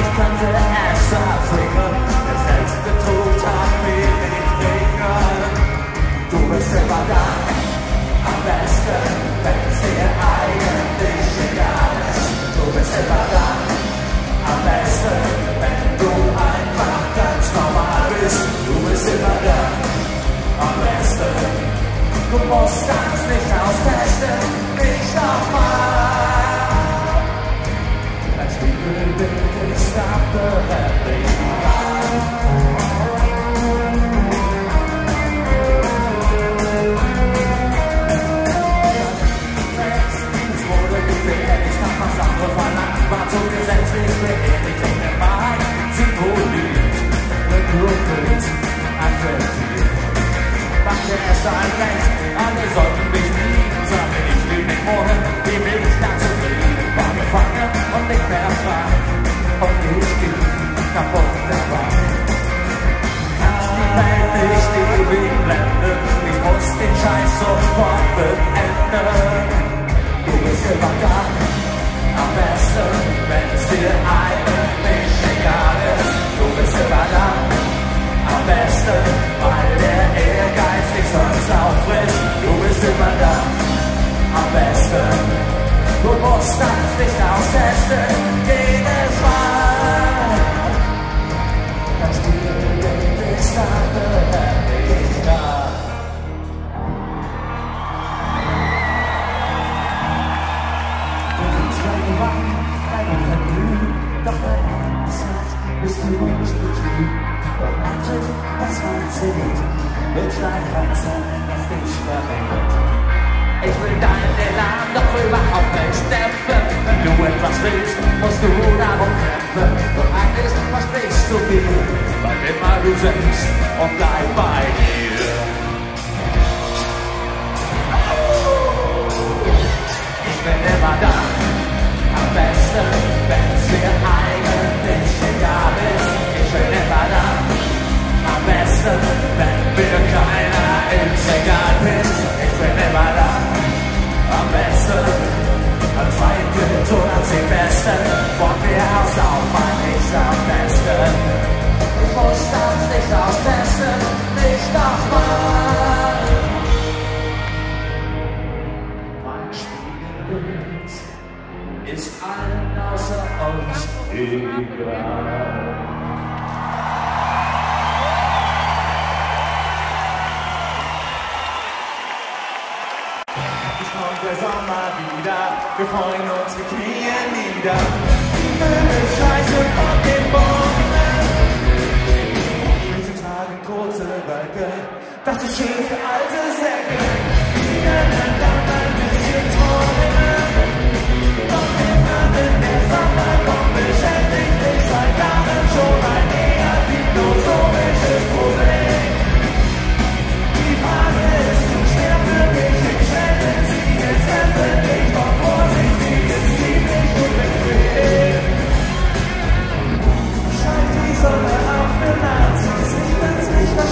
Ich könnte es erzwingen. Der letzte Tod hat mir den Finger. Du bist immer da, am besten, wenn es dir eigentlich egal ist. Du bist immer da, am besten, wenn du einfach ganz normal bist. Du bist immer da, am besten. Du musst das nicht austesten, nicht nochmal. Gefangen und nicht mehr frei. Ich ging kaputt dabei. Die Welt nicht ewig blenden, ich muss den Scheiß sofort beenden. Du bist immer da, am besten, wenn es dir eigentlich egal ist. Du bist immer da, am besten, weil der Ehrgeiz dich sonst auffrisst. Du bist immer da, am besten. robusta stessa och fäster Grenens fall Hans tillräckligt distante Bist du nicht betrübt und achtet, was man sieht, mit Schleifwachsen, was dich verrät. Ich will deinen Elan doch überhaupt nicht dämpfen. Wenn du etwas willst, musst du darum kämpfen. Doch eines versprichst du mir, bleib immer du selbst und bleib bei dir. Ich bin immer da, am besten, wenn's dir eigentlich egal ist. Ich bin immer da, am besten, wenn mir keiner ins Egal ist. Ich bin immer da, als Feindbild und als die Besten. Von mir aus auch mal nicht am besten. Ich muss das nicht austesten, nicht nochmal. Mein Spiegelbild ist allen außer uns egal. Sommer wieder, wir freuen uns, wir knien nieder. Die Vögel scheißen von den Bäumen. Wir tragen kurze Röcke, das ist schön für alte Säcke. Die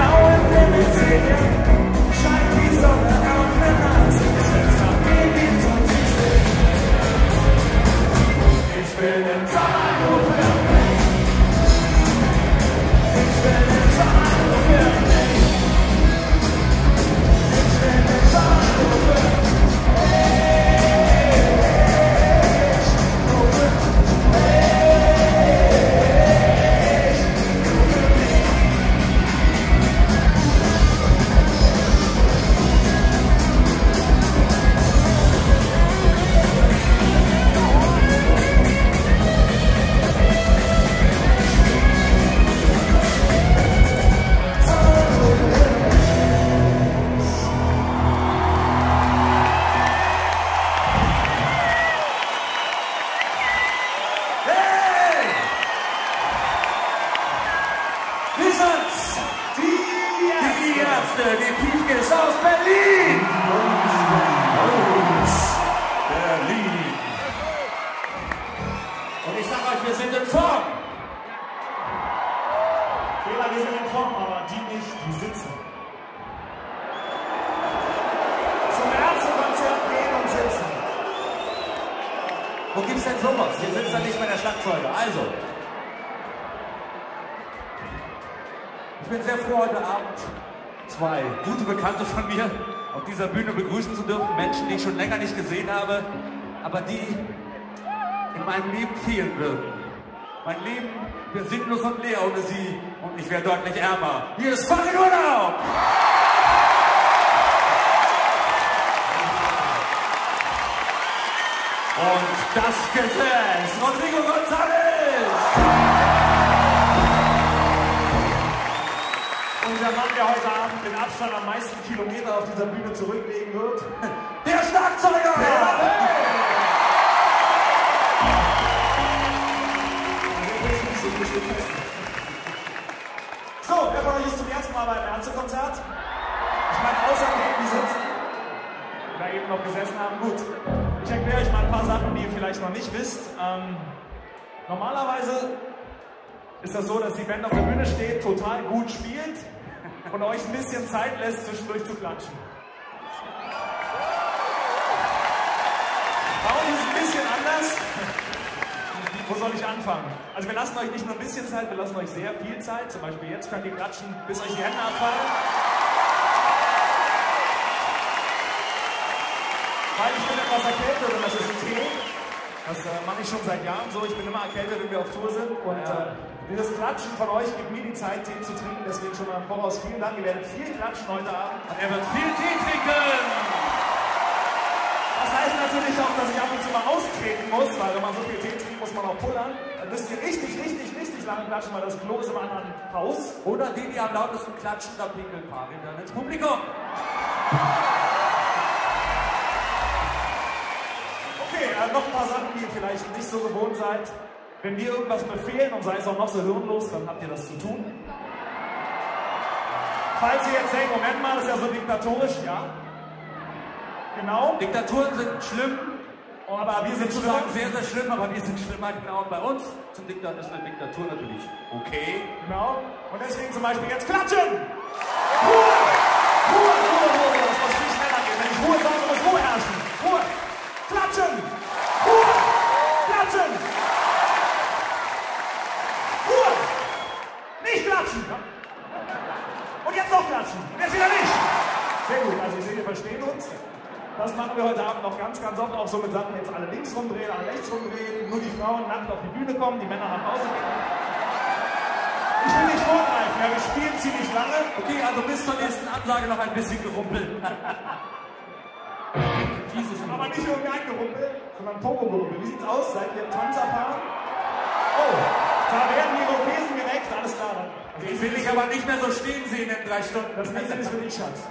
auf schon länger nicht gesehen habe, aber die in meinem Leben fehlen würden. Mein Leben wäre sinnlos und leer ohne sie und ich wäre deutlich ärmer. Hier ist fucking Urlaub! Und das Gesetz, Rodrigo González! Und der Mann, der heute Abend den Abstand am meisten Kilometer auf dieser Bühne zurücklegen wird, Schlagzeuger! So, wer von euch ist zum ersten Mal beim Ärztekonzert? Ich meine, außer denen, die sitzen. Oder eben noch gesessen haben. Gut. Ich erkläre euch mal ein paar Sachen, die ihr vielleicht noch nicht wisst. Ähm, normalerweise ist das so, dass die Band auf der Bühne steht, total gut spielt und euch ein bisschen Zeit lässt, zwischendurch zu klatschen. Wo soll ich anfangen? Also wir lassen euch nicht nur ein bisschen Zeit, wir lassen euch sehr viel Zeit. Zum Beispiel jetzt könnt ihr klatschen, bis euch die Hände abfallen. Weil ich bin etwas erkältet und das ist Tee. Das äh, mache ich schon seit Jahren so. Ich bin immer erkältet, wenn wir auf Tour sind. Und äh, dieses Klatschen von euch gibt mir die Zeit, Tee zu trinken. Deswegen schon mal im Voraus vielen Dank. Ihr werdet viel klatschen heute Abend. Und er wird viel Tee trinken! Das heißt natürlich auch, dass ich ab und zu mal austreten muss, weil wenn man so viel Tee trinkt, muss man auch pullern. Dann müsst ihr richtig, richtig, richtig lange klatschen, weil das Klo ist im anderen Haus. Oder die, die am lautesten klatschen, da pinkeln Karin dann ins Publikum. Okay, äh, noch ein paar Sachen, die ihr vielleicht nicht so gewohnt seid. Wenn wir irgendwas befehlen und sei es auch noch so hirnlos, dann habt ihr das zu tun. Falls ihr jetzt denkt, Moment mal, das ist ja so diktatorisch, ja. Genau. Diktaturen sind schlimm, Aber wir sind sozusagen sehr, sehr schlimm, aber wir sind schlimmer genau. Bei uns zum Diktat ist eine Diktatur natürlich okay. Genau. Und deswegen zum Beispiel jetzt klatschen! Ruhe! Ruhe, Ruhe, Ruhe, Ruhe. Das muss viel schneller gehen. Wenn ich Ruhe sage, muss Ruhe herrschen. Ruhe! Klatschen! Ruhe! Klatschen! Ruhe! Nicht klatschen! Und jetzt noch klatschen. Und jetzt wieder nicht. Sehr gut. Also ich sehe, wir verstehen uns. Das machen wir heute Abend noch ganz, ganz oft. Auch so mit Sachen, jetzt alle links rumdrehen, alle rechts rumdrehen. Nur die Frauen nackt auf die Bühne kommen, die Männer nach Hause gehen. Ich will nicht vorgreifen, ja, wir spielen ziemlich lange. Okay, also bis zur nächsten Ansage noch ein bisschen gerumpelt. Jesus, Aber nicht irgendein Gerumpel, sondern Pogo-Gerumpel. Wie sieht's aus? Seid ihr Tanzerfahren? Oh, da werden die Irokesen geweckt, alles klar. Dann. Den will ich aber nicht mehr so stehen sehen in drei Stunden. Das nächste ist für dich, Schatz.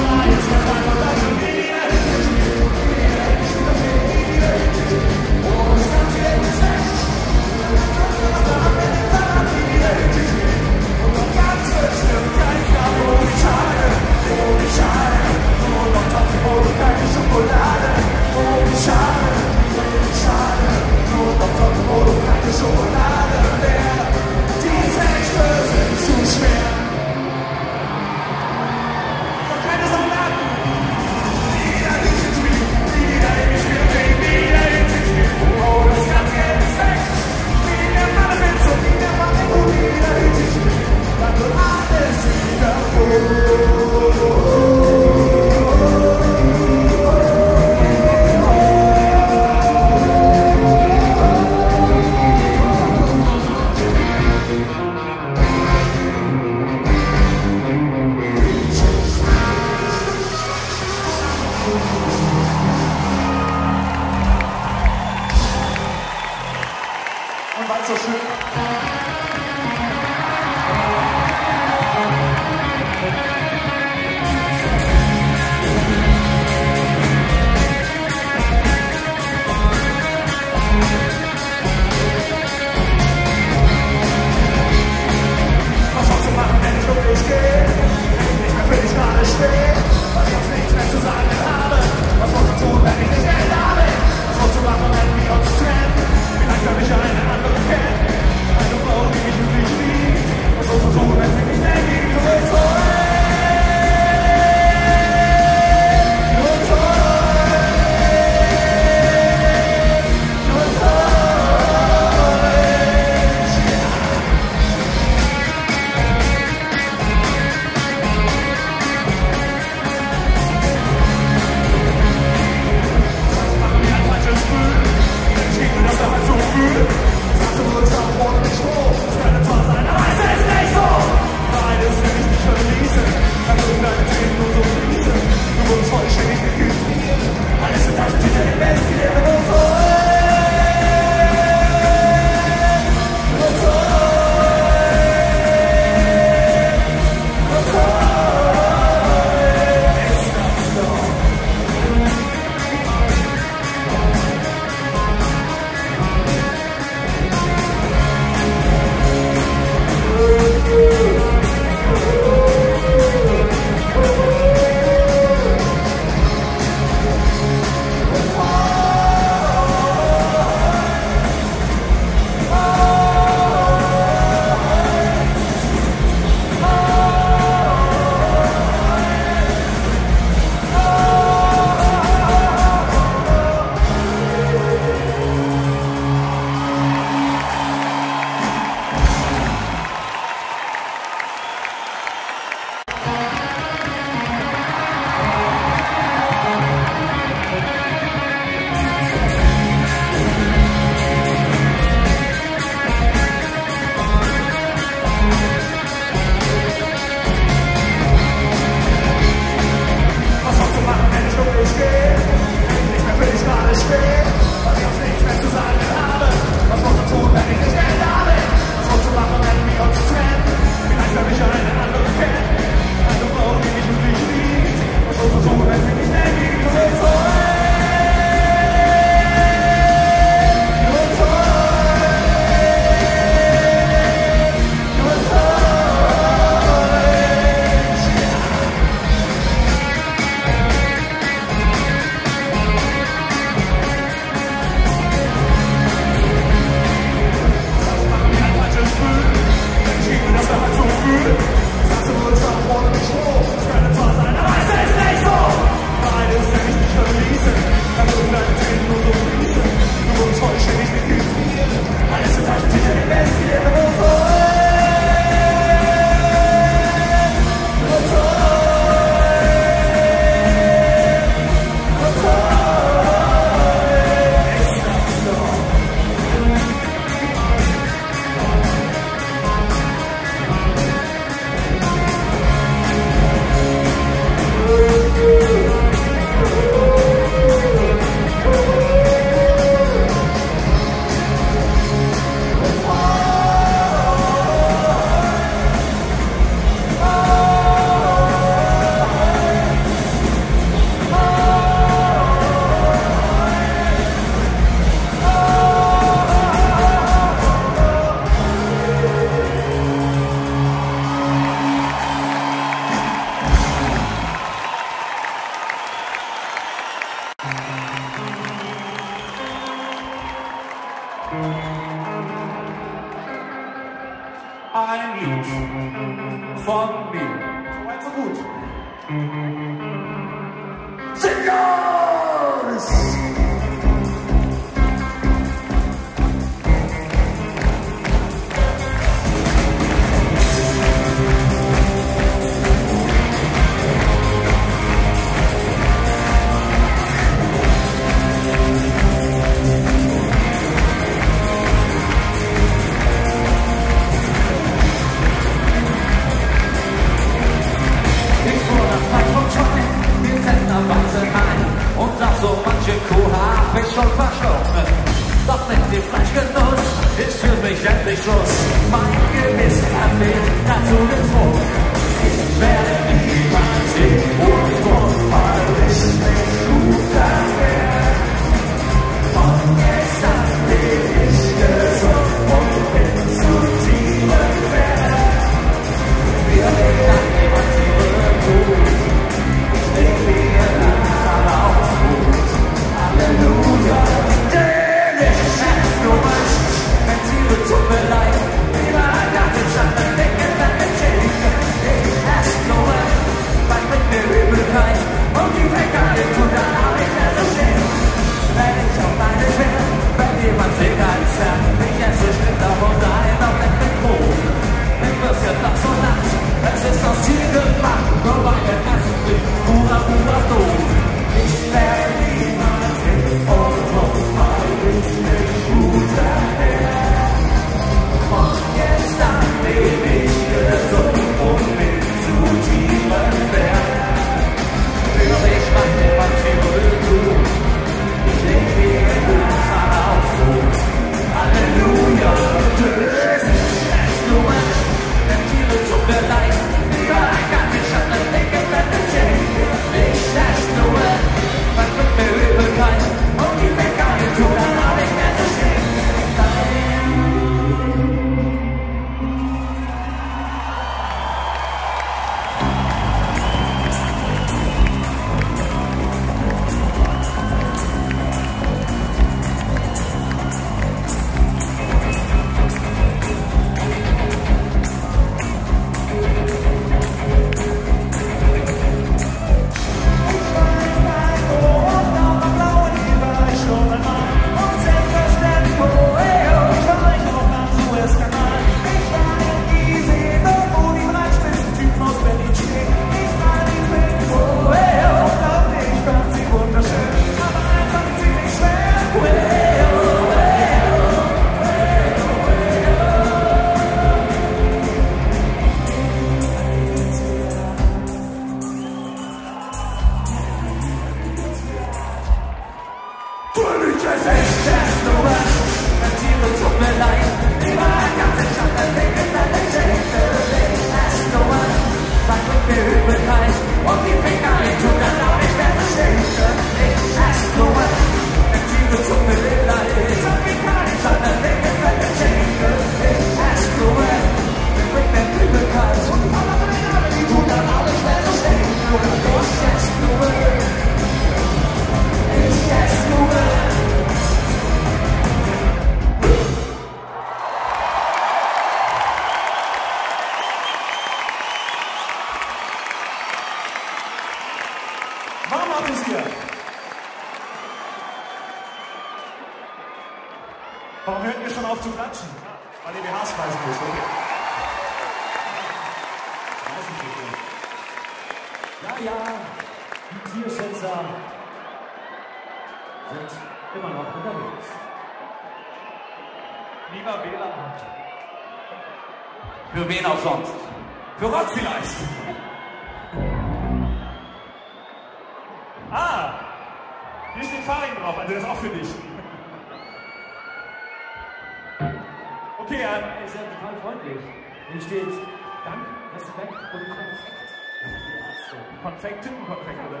Konfekt, Tintenkonfekt, oder?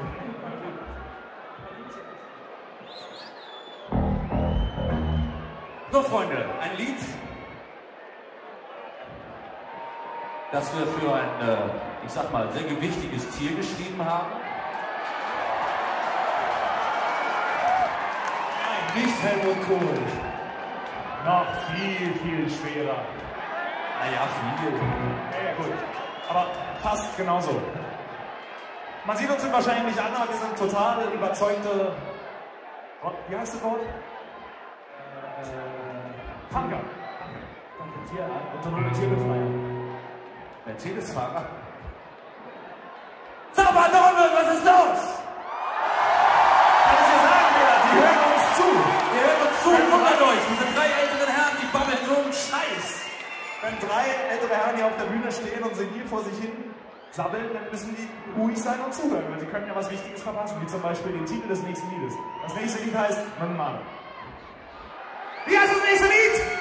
So, Freunde, ein Lied, das wir für ein, äh, ich sag mal, sehr gewichtiges Tier geschrieben haben. Nein, nicht Helmut Kohl. Noch viel, viel schwerer. Naja, viel. Ja, gut aber fast genauso. Man sieht uns wahrscheinlich nicht an, aber wir sind total überzeugte, wie heißt das Wort? Äh, Punker. Punker, Tier, autonome Tierbefreier. Mercedes-Fahrer. Sag mal, was ist los? wenn drei ältere Herren hier auf der Bühne stehen und sie hier vor sich hin sabbeln, dann müssen die ruhig sein und zuhören, weil sie können ja was Wichtiges verpassen, wie zum Beispiel den Titel des nächsten Liedes. Das nächste Lied heißt Mann Mann. Wie heißt das nächste Lied?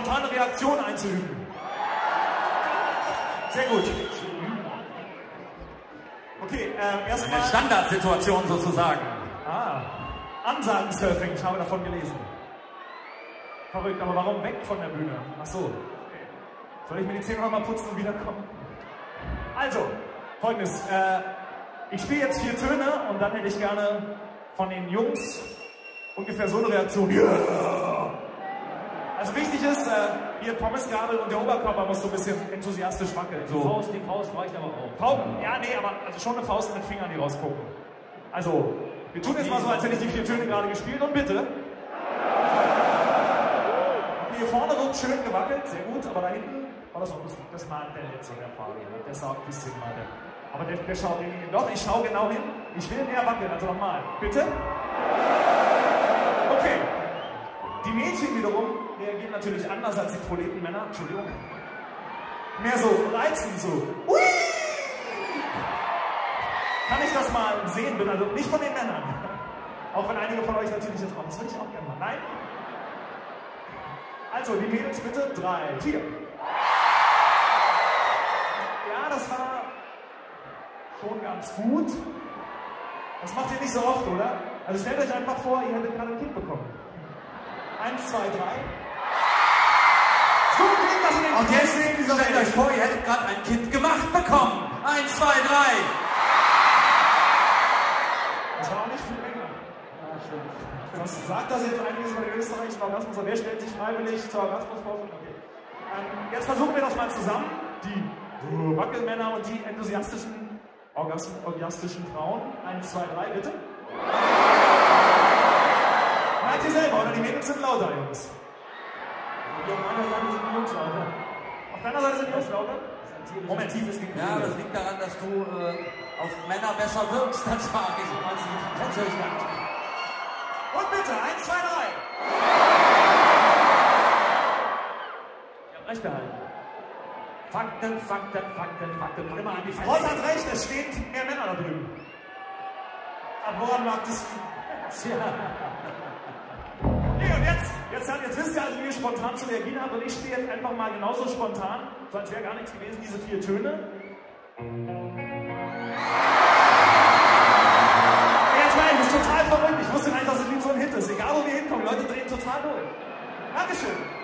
Spontane Reaktion einzuüben? Sehr gut. Okay, äh, Eine erstmal. Standardsituation sozusagen. Ah, Ansagen-Surfing, ich habe davon gelesen. Verrückt, aber warum weg von der Bühne? Ach so. Soll ich mir die Zähne nochmal putzen und wiederkommen? Also, folgendes. Äh, ich spiele jetzt vier Töne und dann hätte ich gerne von den Jungs ungefähr so eine Reaktion. Yeah! Enthusiastisch wackeln. Die So. Faust, die Faust reicht aber auch. Pauken? Ja, nee, aber also schon eine Faust mit Fingern, die rausgucken. Also, wir tun jetzt mal so, als hätte ich die vier Töne gerade gespielt und bitte. Hier vorne wird schön gewackelt, sehr gut, aber da hinten, oh, das, das, das mag der letzte der Frage, ne? der sagt ein bisschen mal. Aber der, der schaut irgendwie, doch, ich schaue genau hin. Ich will näher wackeln, also nochmal. Bitte? Okay. Die Mädchen wiederum reagieren natürlich anders als die Proletenmänner. Entschuldigung. Mehr so reizend, so. Hui! Kann ich das mal sehen, bitte? Also nicht von den Männern. Auch wenn einige von euch natürlich das machen. Das würde ich auch gerne mal. Nein? Also, die Mädels bitte. Drei, vier. Ja, das war schon ganz gut. Das macht ihr nicht so oft, oder? Also stellt euch einfach vor, ihr hättet gerade ein Kind bekommen. Eins, zwei, drei. Und jetzt stellt euch vor, ihr hättet gerade ein Kind gemacht bekommen. Eins, zwei, drei. Das war auch nicht viel länger. Das sagt das jetzt einiges über den österreichischen Orgasmus, aber wer stellt sich freiwillig zur Orgasmusforschung? Okay. Ähm, jetzt versuchen wir das mal zusammen. Die Wackelmänner und die enthusiastischen, orgas orgiastischen Frauen. Eins, zwei, drei, bitte. Merkt ihr selber, oder die Mädels sind lauter, Jungs. Auf meiner Seite sind die Jungs, Auf deiner Seite sind die Jungs, Leute. Moment, tiefes Gefühl. Ja, das liegt daran, dass du äh, auf Männer besser wirkst als Fabi. Und bitte, eins, zwei, drei. Ich habe recht behalten. Fakten, Fakten, Fakten, Fakten. Und immer an die Fakten. Holz hat recht, es stehen mehr Männer da drüben. Aber woran mag das? Tja. Nee, und jetzt Jetzt, jetzt wisst ihr also, wie wir spontan zu reagieren haben. Und ich spiele jetzt einfach mal genauso spontan, so als wäre gar nichts gewesen, diese vier Töne. Jetzt mal, das ist total verrückt. Ich wusste gar nicht, dass es wie so ein Hit ist. Egal, wo wir hinkommen, Leute drehen total durch. Dankeschön.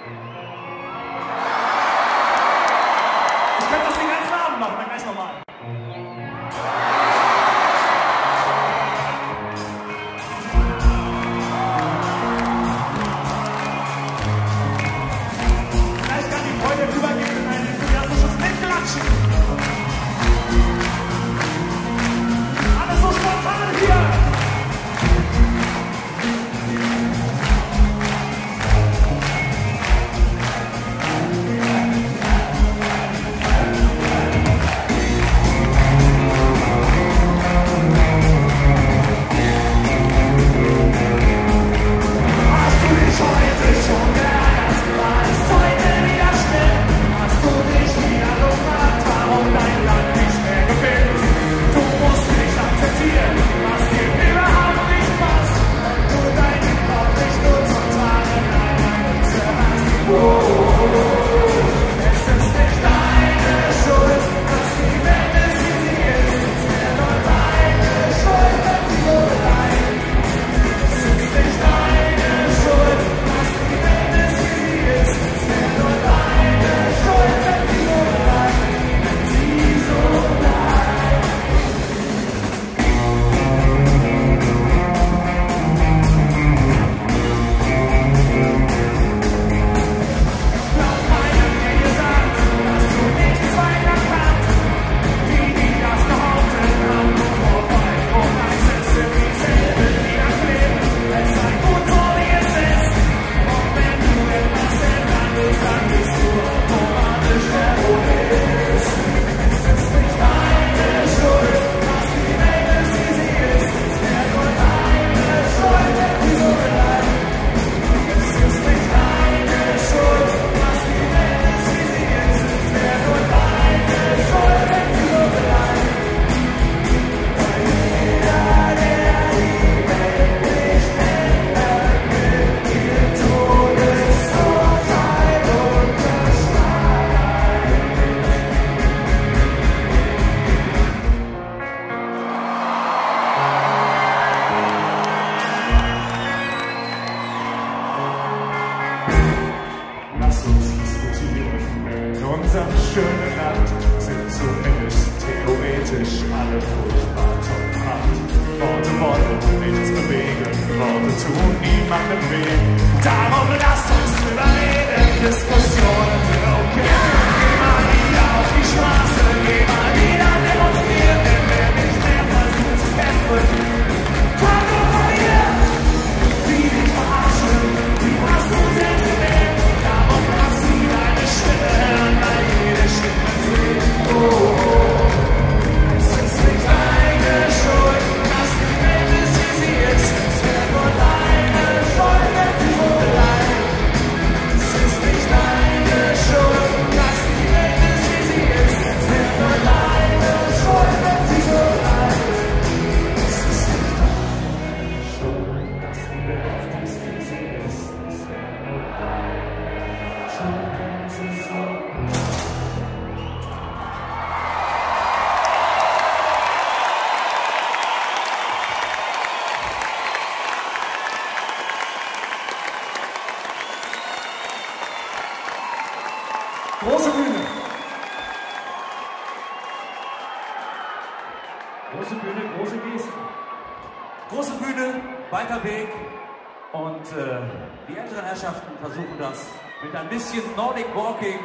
ein bisschen Nordic Walking,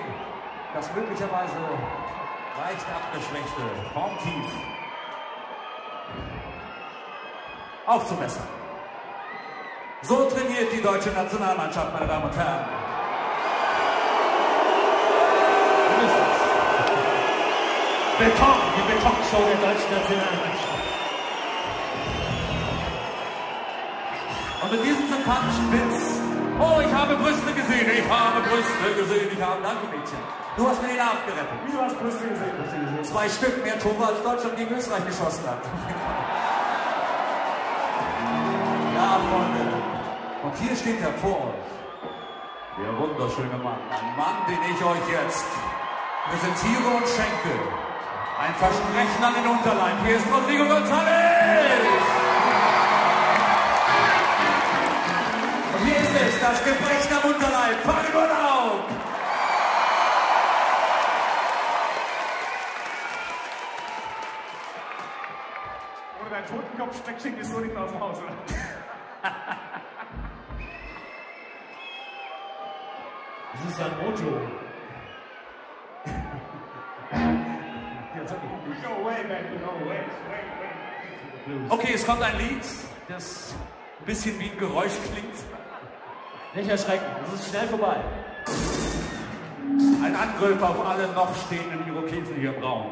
das möglicherweise leicht abgeschwächte Formtief aufzubessern. So trainiert die deutsche Nationalmannschaft, meine Damen und Herren. Beton, die Betonshow der deutschen Nationalmannschaft. Und mit diesem sympathischen Witz oh, ich habe Brüste gesehen, ich habe Brüste gesehen, ich habe, danke Mädchen. Du hast mir den Abend gerettet. Wie du hast Brüste gesehen, Brüste gesehen. Zwei Stück mehr Tore als Deutschland gegen Österreich geschossen hat. Ja, Freunde. Und hier steht er vor euch. Der wunderschöne Mann. Ein Mann, den ich euch jetzt präsentiere und schenke. Ein Versprechen an den Unterleib. Hier ist Rodrigo González. Hier ist es, das Gebrechen am Unterleib. Fangen wir auf. Ohne deinen Totenkopf steckt schick ist so nicht mehr aus dem Haus, oder? Das ist ein Mojo. Go away, baby, go away. Okay, es kommt ein Lied, das ein bisschen wie ein Geräusch klingt. Nicht erschrecken, es ist schnell vorbei. Ein Angriff auf alle noch stehenden Irokesen hier im Raum.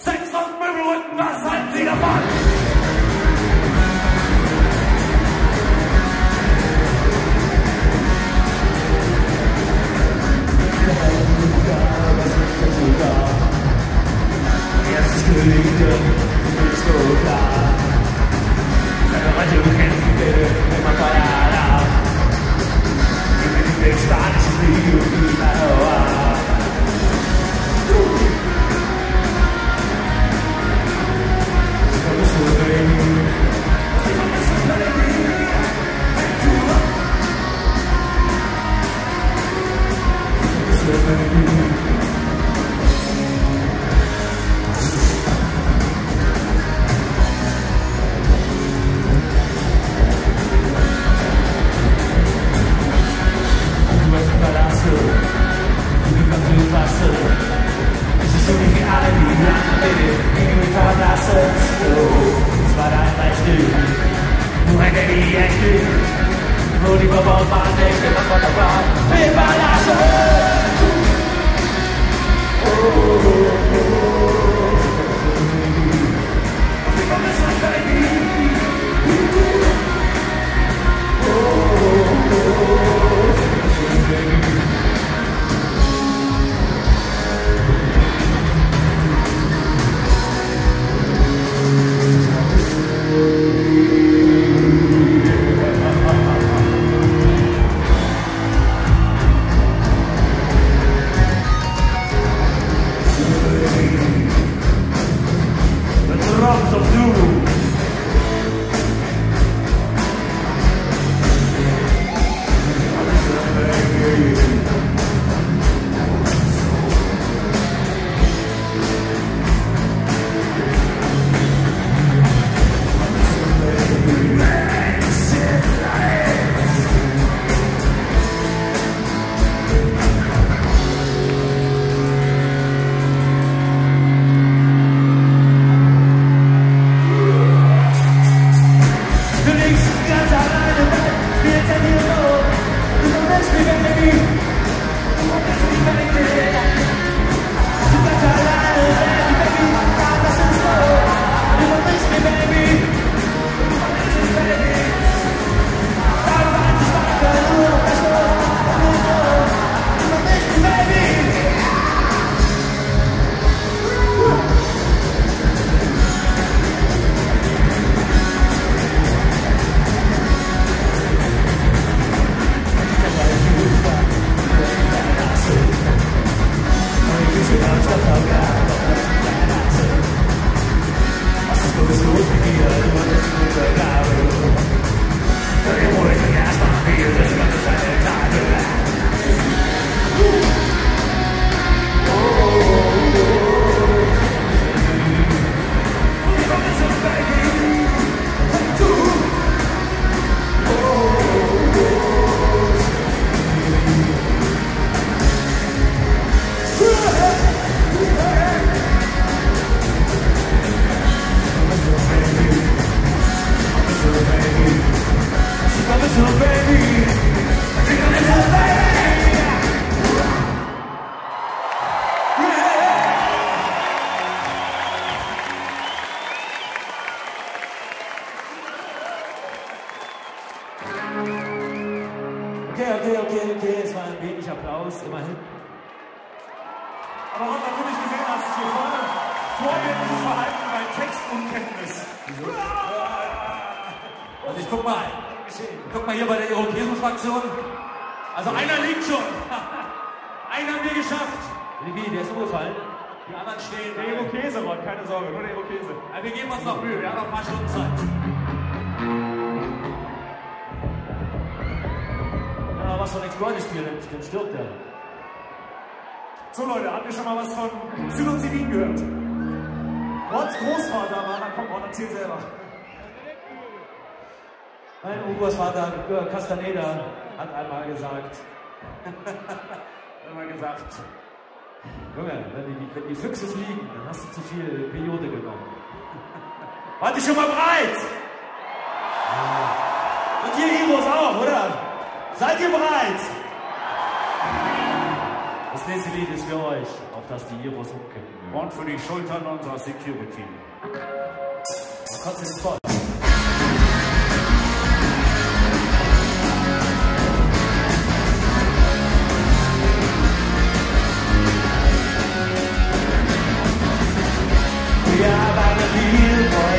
Sex und Möbelrücken, was halten Sie davon? Erstes Gelege, du bist so klar. Sag doch mal, du kennst du kannst mich fassen. Es ist so wie für alle, die lange die mich verlassen. Oh, es war dein Beispiel. Du hätte nie ein Stück, wo die verbaut waren, nicht immer von der Bahn. Wir verlassen. The Castaneda hat einmal gesagt, hat einmal gesagt, Junge, wenn die, wenn die Füchses liegen, dann hast du zu viel Periode genommen. Warte schon mal bereit! Und ihr Heroes auch, oder? Seid ihr bereit? Das nächste Lied ist für euch, auf das die Heroes umkippen. Und für die Schultern unserer Security. Man voll.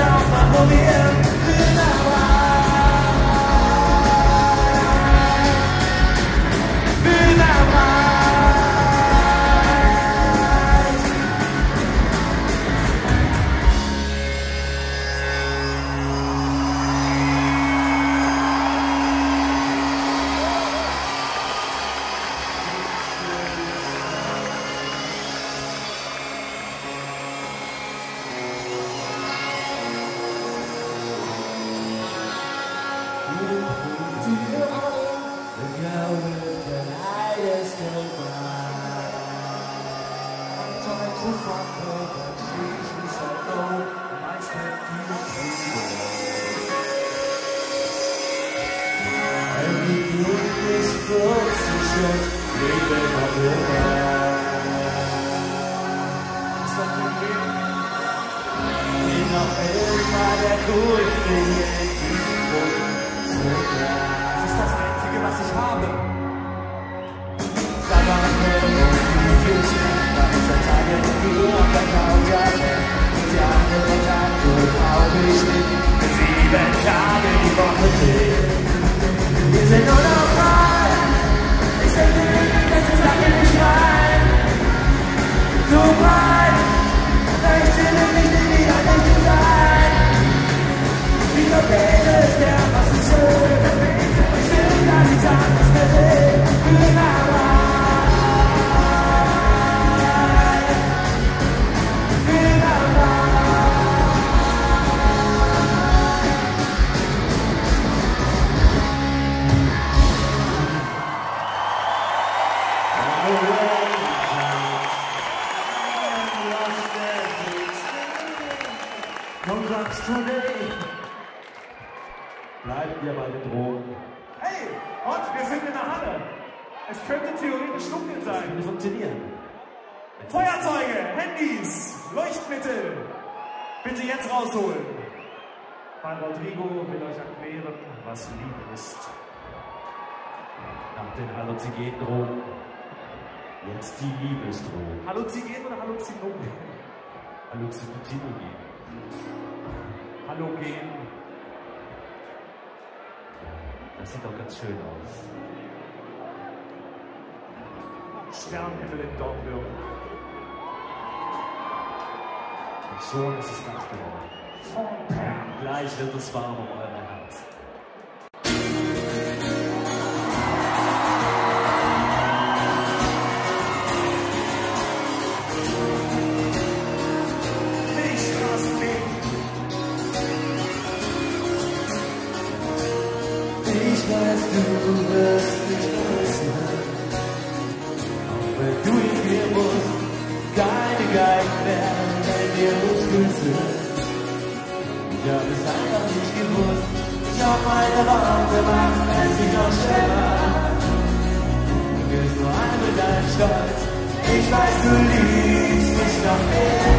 out my homie was ich habe. Sieben Tage die Woche drehen. Wir sind nur noch mal. Ich denke, das ist lange nicht rein. So weit, da ich zähle mich nicht wieder nicht zu sein. Wie verfehlt es der Konkurrenz Tournee. Bleibt ihr bei den Drogen. Hey, und der Halle. Es könnte theoretisch dunkel sein. Das würde funktionieren. Feuerzeuge, Handys, Leuchtmittel. Bitte jetzt rausholen. Juan Rodrigo will euch erklären, was Liebe ist. Nach den Halluzinogenen jetzt die Liebesdrohung. Halluzinogen oder Halluzinogen? Halluzinogenen. Halogen. Das sieht doch ganz schön aus. Sterben für den Dornbirn. Und so ist es nachgeworden. Gleich wird es warm, Alter. Weißt du liebst something.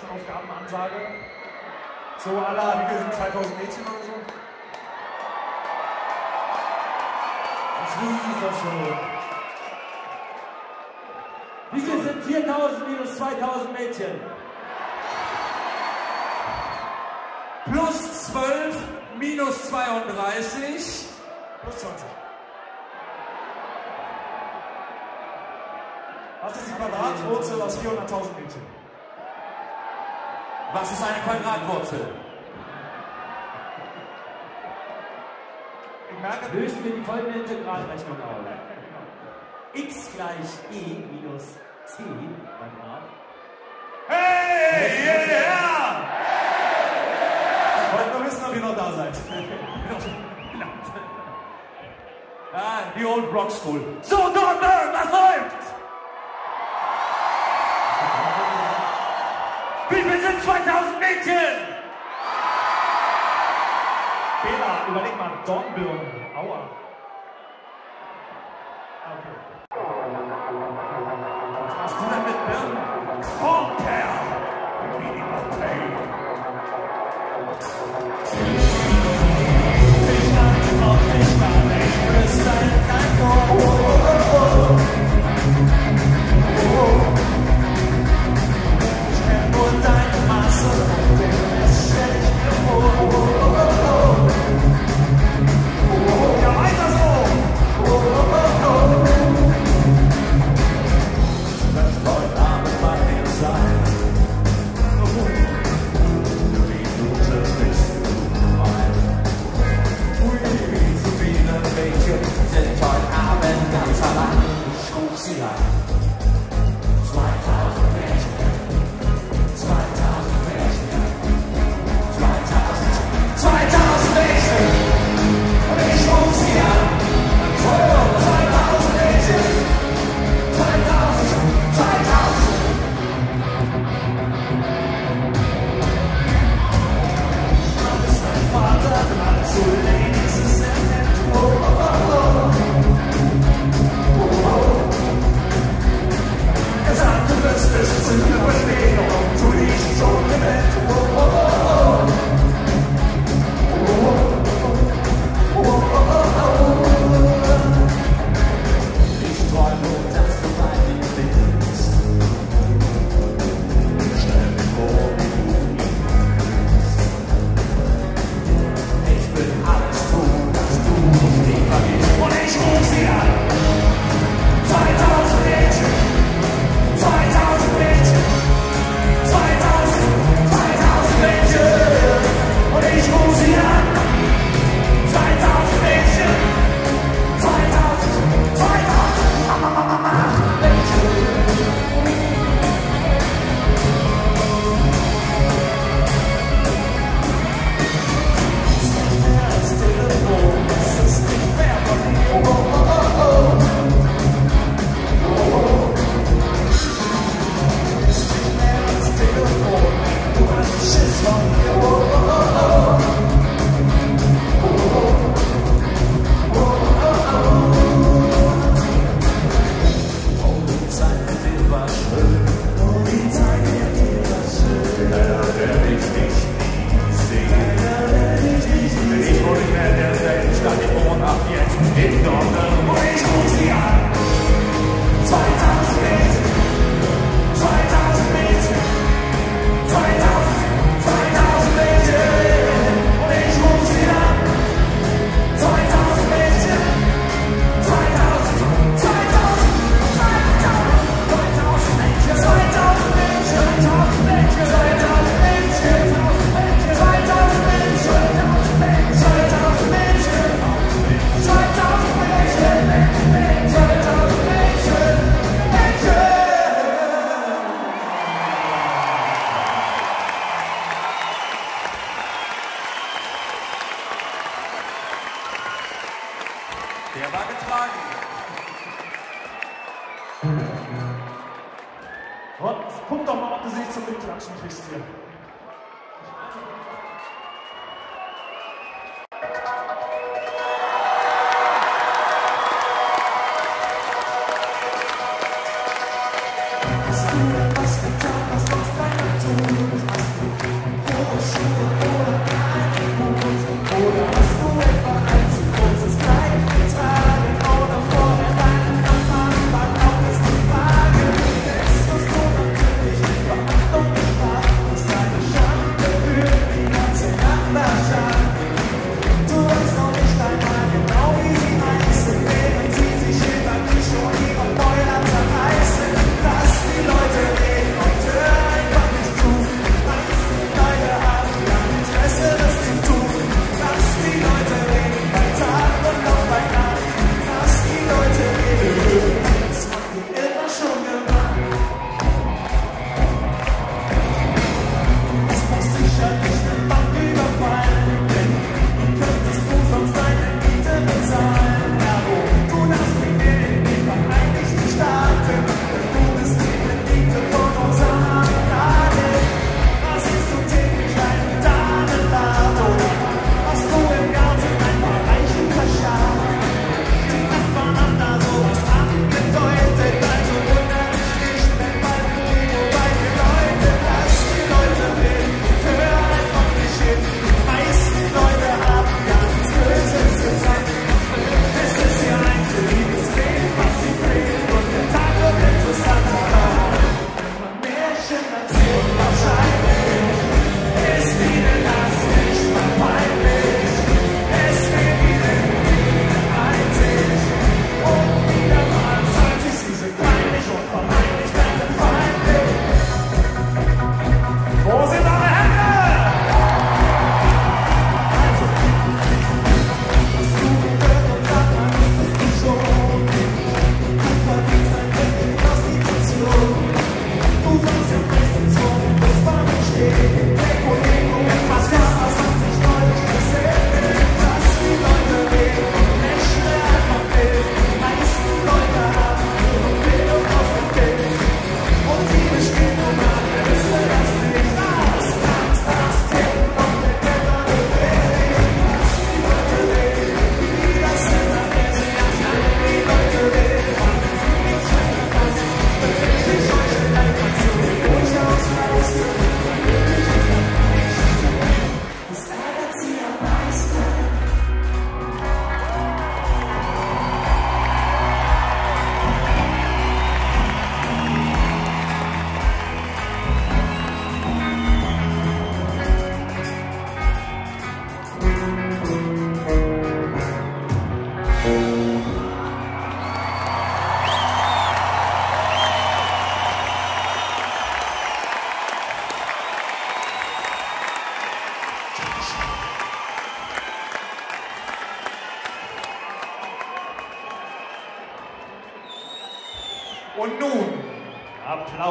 ersten Aufgabenansage. So alle, la, wie wir sind 2018 oder so. Das wissen Sie doch schon. Wieso sind 4000 minus 2000 Mädchen? Plus 12 minus 32. Plus 20. Was ist die Quadratwurzel aus 400.000 Mädchen? Was ist eine Quadratwurzel? Ich merke, Lösen wir die folgende Integralrechnung auf. x gleich e minus c Quadrat. Hey! Yeah, yeah. hey, Wollt nur wissen, ob ihr noch da seid. ah, die Old Rock School. So, Donner, was läuft? We are sind 2000 überleg mal, Dornbirnen. Aua. Was machst du denn mit Birnen? 起来。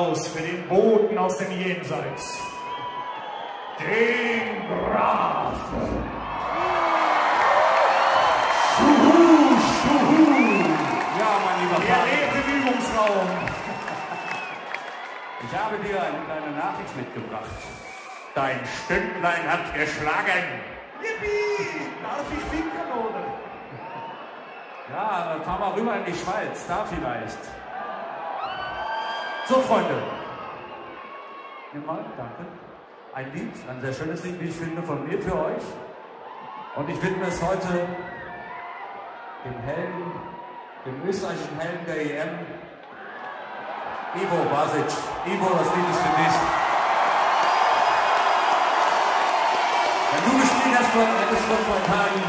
Applaus für den Boten aus dem Jenseits. Den Graf. Schuhu, schuhu. Ja, mein lieber Der Vater. lebt im Übungsraum. Ich habe dir eine kleine Nachricht mitgebracht. Dein Stündlein hat geschlagen. Yippie! Darf ich winken, oder? Ja, dann fahren wir rüber in die Schweiz, da vielleicht. So, Freunde. Mal, danke. Ein Lied, ein sehr schönes Lied, wie ich finde, von mir für euch. Und ich widme es heute dem Helden, dem österreichischen Helden der EM, Ivo Basic. Ivo, das Lied ist für dich. Wenn du gespielt hast vor, hättest vor zwei Tagen,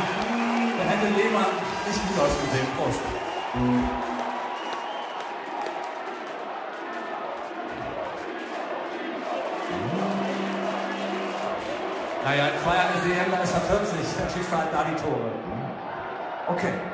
dann hätte Lehmann nicht gut ausgesehen. Prost. Feiern ist EM, da ist er 40, dann schießt er halt da die Tore. Okay.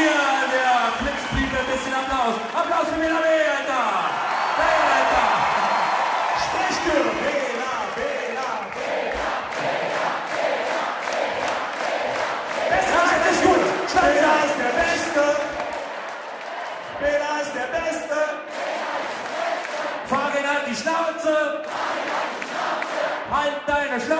hier der Flipsblieb ein bisschen Applaus. Applaus für Mela B, Alter! Hey, Alter! Sprich du! Mela, Mela, Mela, Mela, Mela, Besser ist nicht gut! Mela ist der Beste! Mela ist der Beste! Farin hat die Schnauze! Halt deine Schnauze!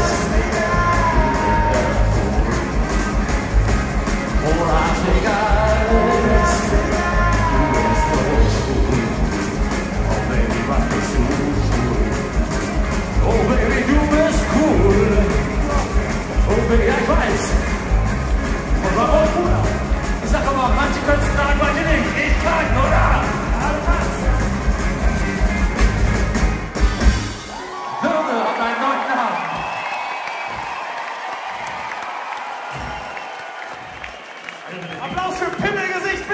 Bühne, ja, ich weiß. Und warum, Bruder? Ich sag aber, manche können es tragen, manche nicht. Ich kann, oder? Würde und einen neuen Namen. Applaus für Pimmelgesicht B!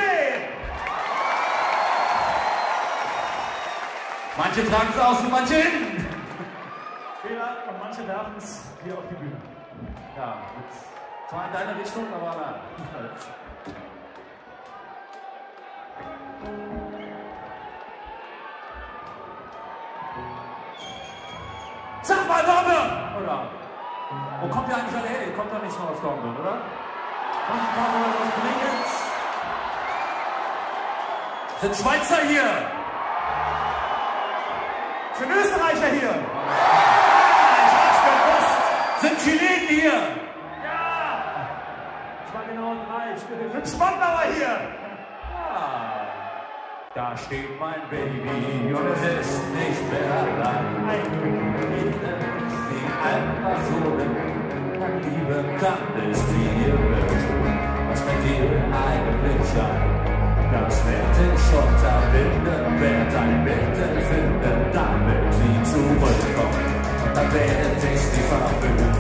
Manche tragen es außen, manche hinten. Fehler und manche werfen es hier auf die Bühne ja, zwar in deine Richtung, aber nein. Sag mal Dornbirn! Oder? Wo kommt ihr eigentlich alle her? Ihr kommt doch nicht nur aus Dornbirn, oder? Kommt ich komme aus Bregenz. Sind Schweizer hier? Sind Österreicher hier? Sind Chilenen hier? Es war genau drei. Sind Spandauer hier? Da steht mein Baby und es ist nicht mehr allein. Ein Glück. Die einfach so an Liebe kann es dir wird. Was fällt dir eigentlich ein? Das werde ich unterbinden, werd ein Mittel finden, damit sie. Und werde ich sie verwöhnen.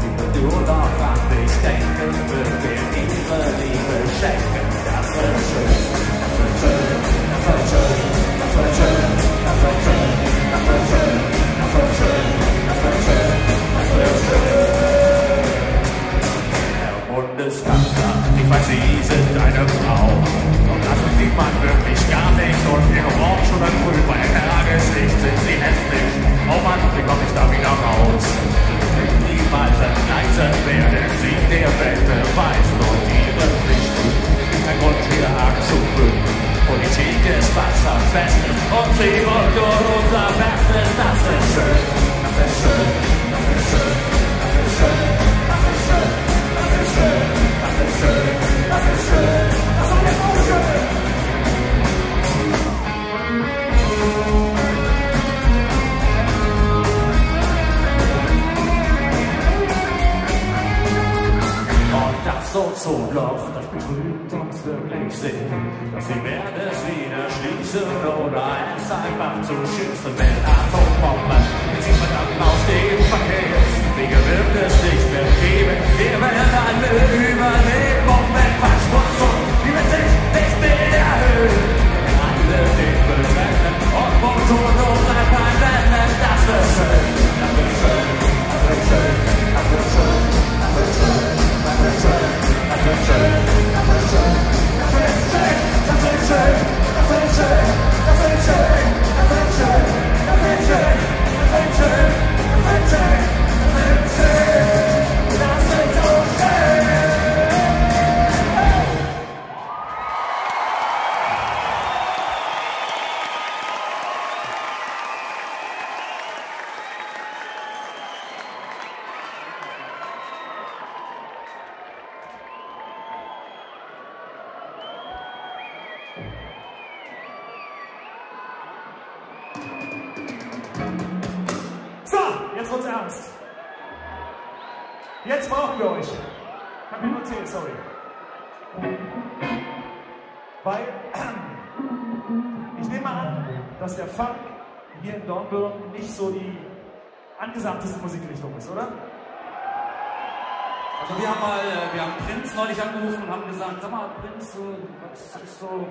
Sie wird nur noch an mich denken, wird mir ihre Liebe schenken. Das wird schön, das wird schön, das wird schön, das wird schön, das wird schön, das wird schön, das wird schön, das wird schön, das wird schön. Herr Bundeskanzler, ich weiß, Sie sind eine Frau. Und das sieht man wirklich gar nicht. Und Ihre Orange oder grün bei Tageslicht sind Sie hässlich. Oh Mann, wie komme ich da wieder raus? Niemals entgleiten werden Sie der Welt beweisen und Ihre Pflicht. Kein Grund hier abzubücken. Politik ist wasserfestes und sie wird nur unser Bestes. Das ist schön, das ist schön, das ist schön, das ist schön, das ist schön, das ist schön, das ist schön, das ist schön, das ist auch schön. Und das Ozonloch, das betrübt uns wirklich sehr. Dass die Werde es wieder schließen oder es einfach zu schießen mit Atombomben. Sieht man dann aus dem Verkehr. Wege wird es nicht mehr geben. Wir werden alle überleben. Und wenn Verschmutzung die wird sich nicht mehr erhöhen. Alle den betrennen und Motor nur einfach nennen. Das das wird schön, das wird schön, das wird schön, das wird schön. Das wird schön, Adventure! Adventure! Adventure! Funk hier in Dornbirn nicht so die angesagteste Musikrichtung ist, oder? Also wir haben mal, äh, wir haben Prinz neulich angerufen und haben gesagt, sag mal Prinz, was ist so,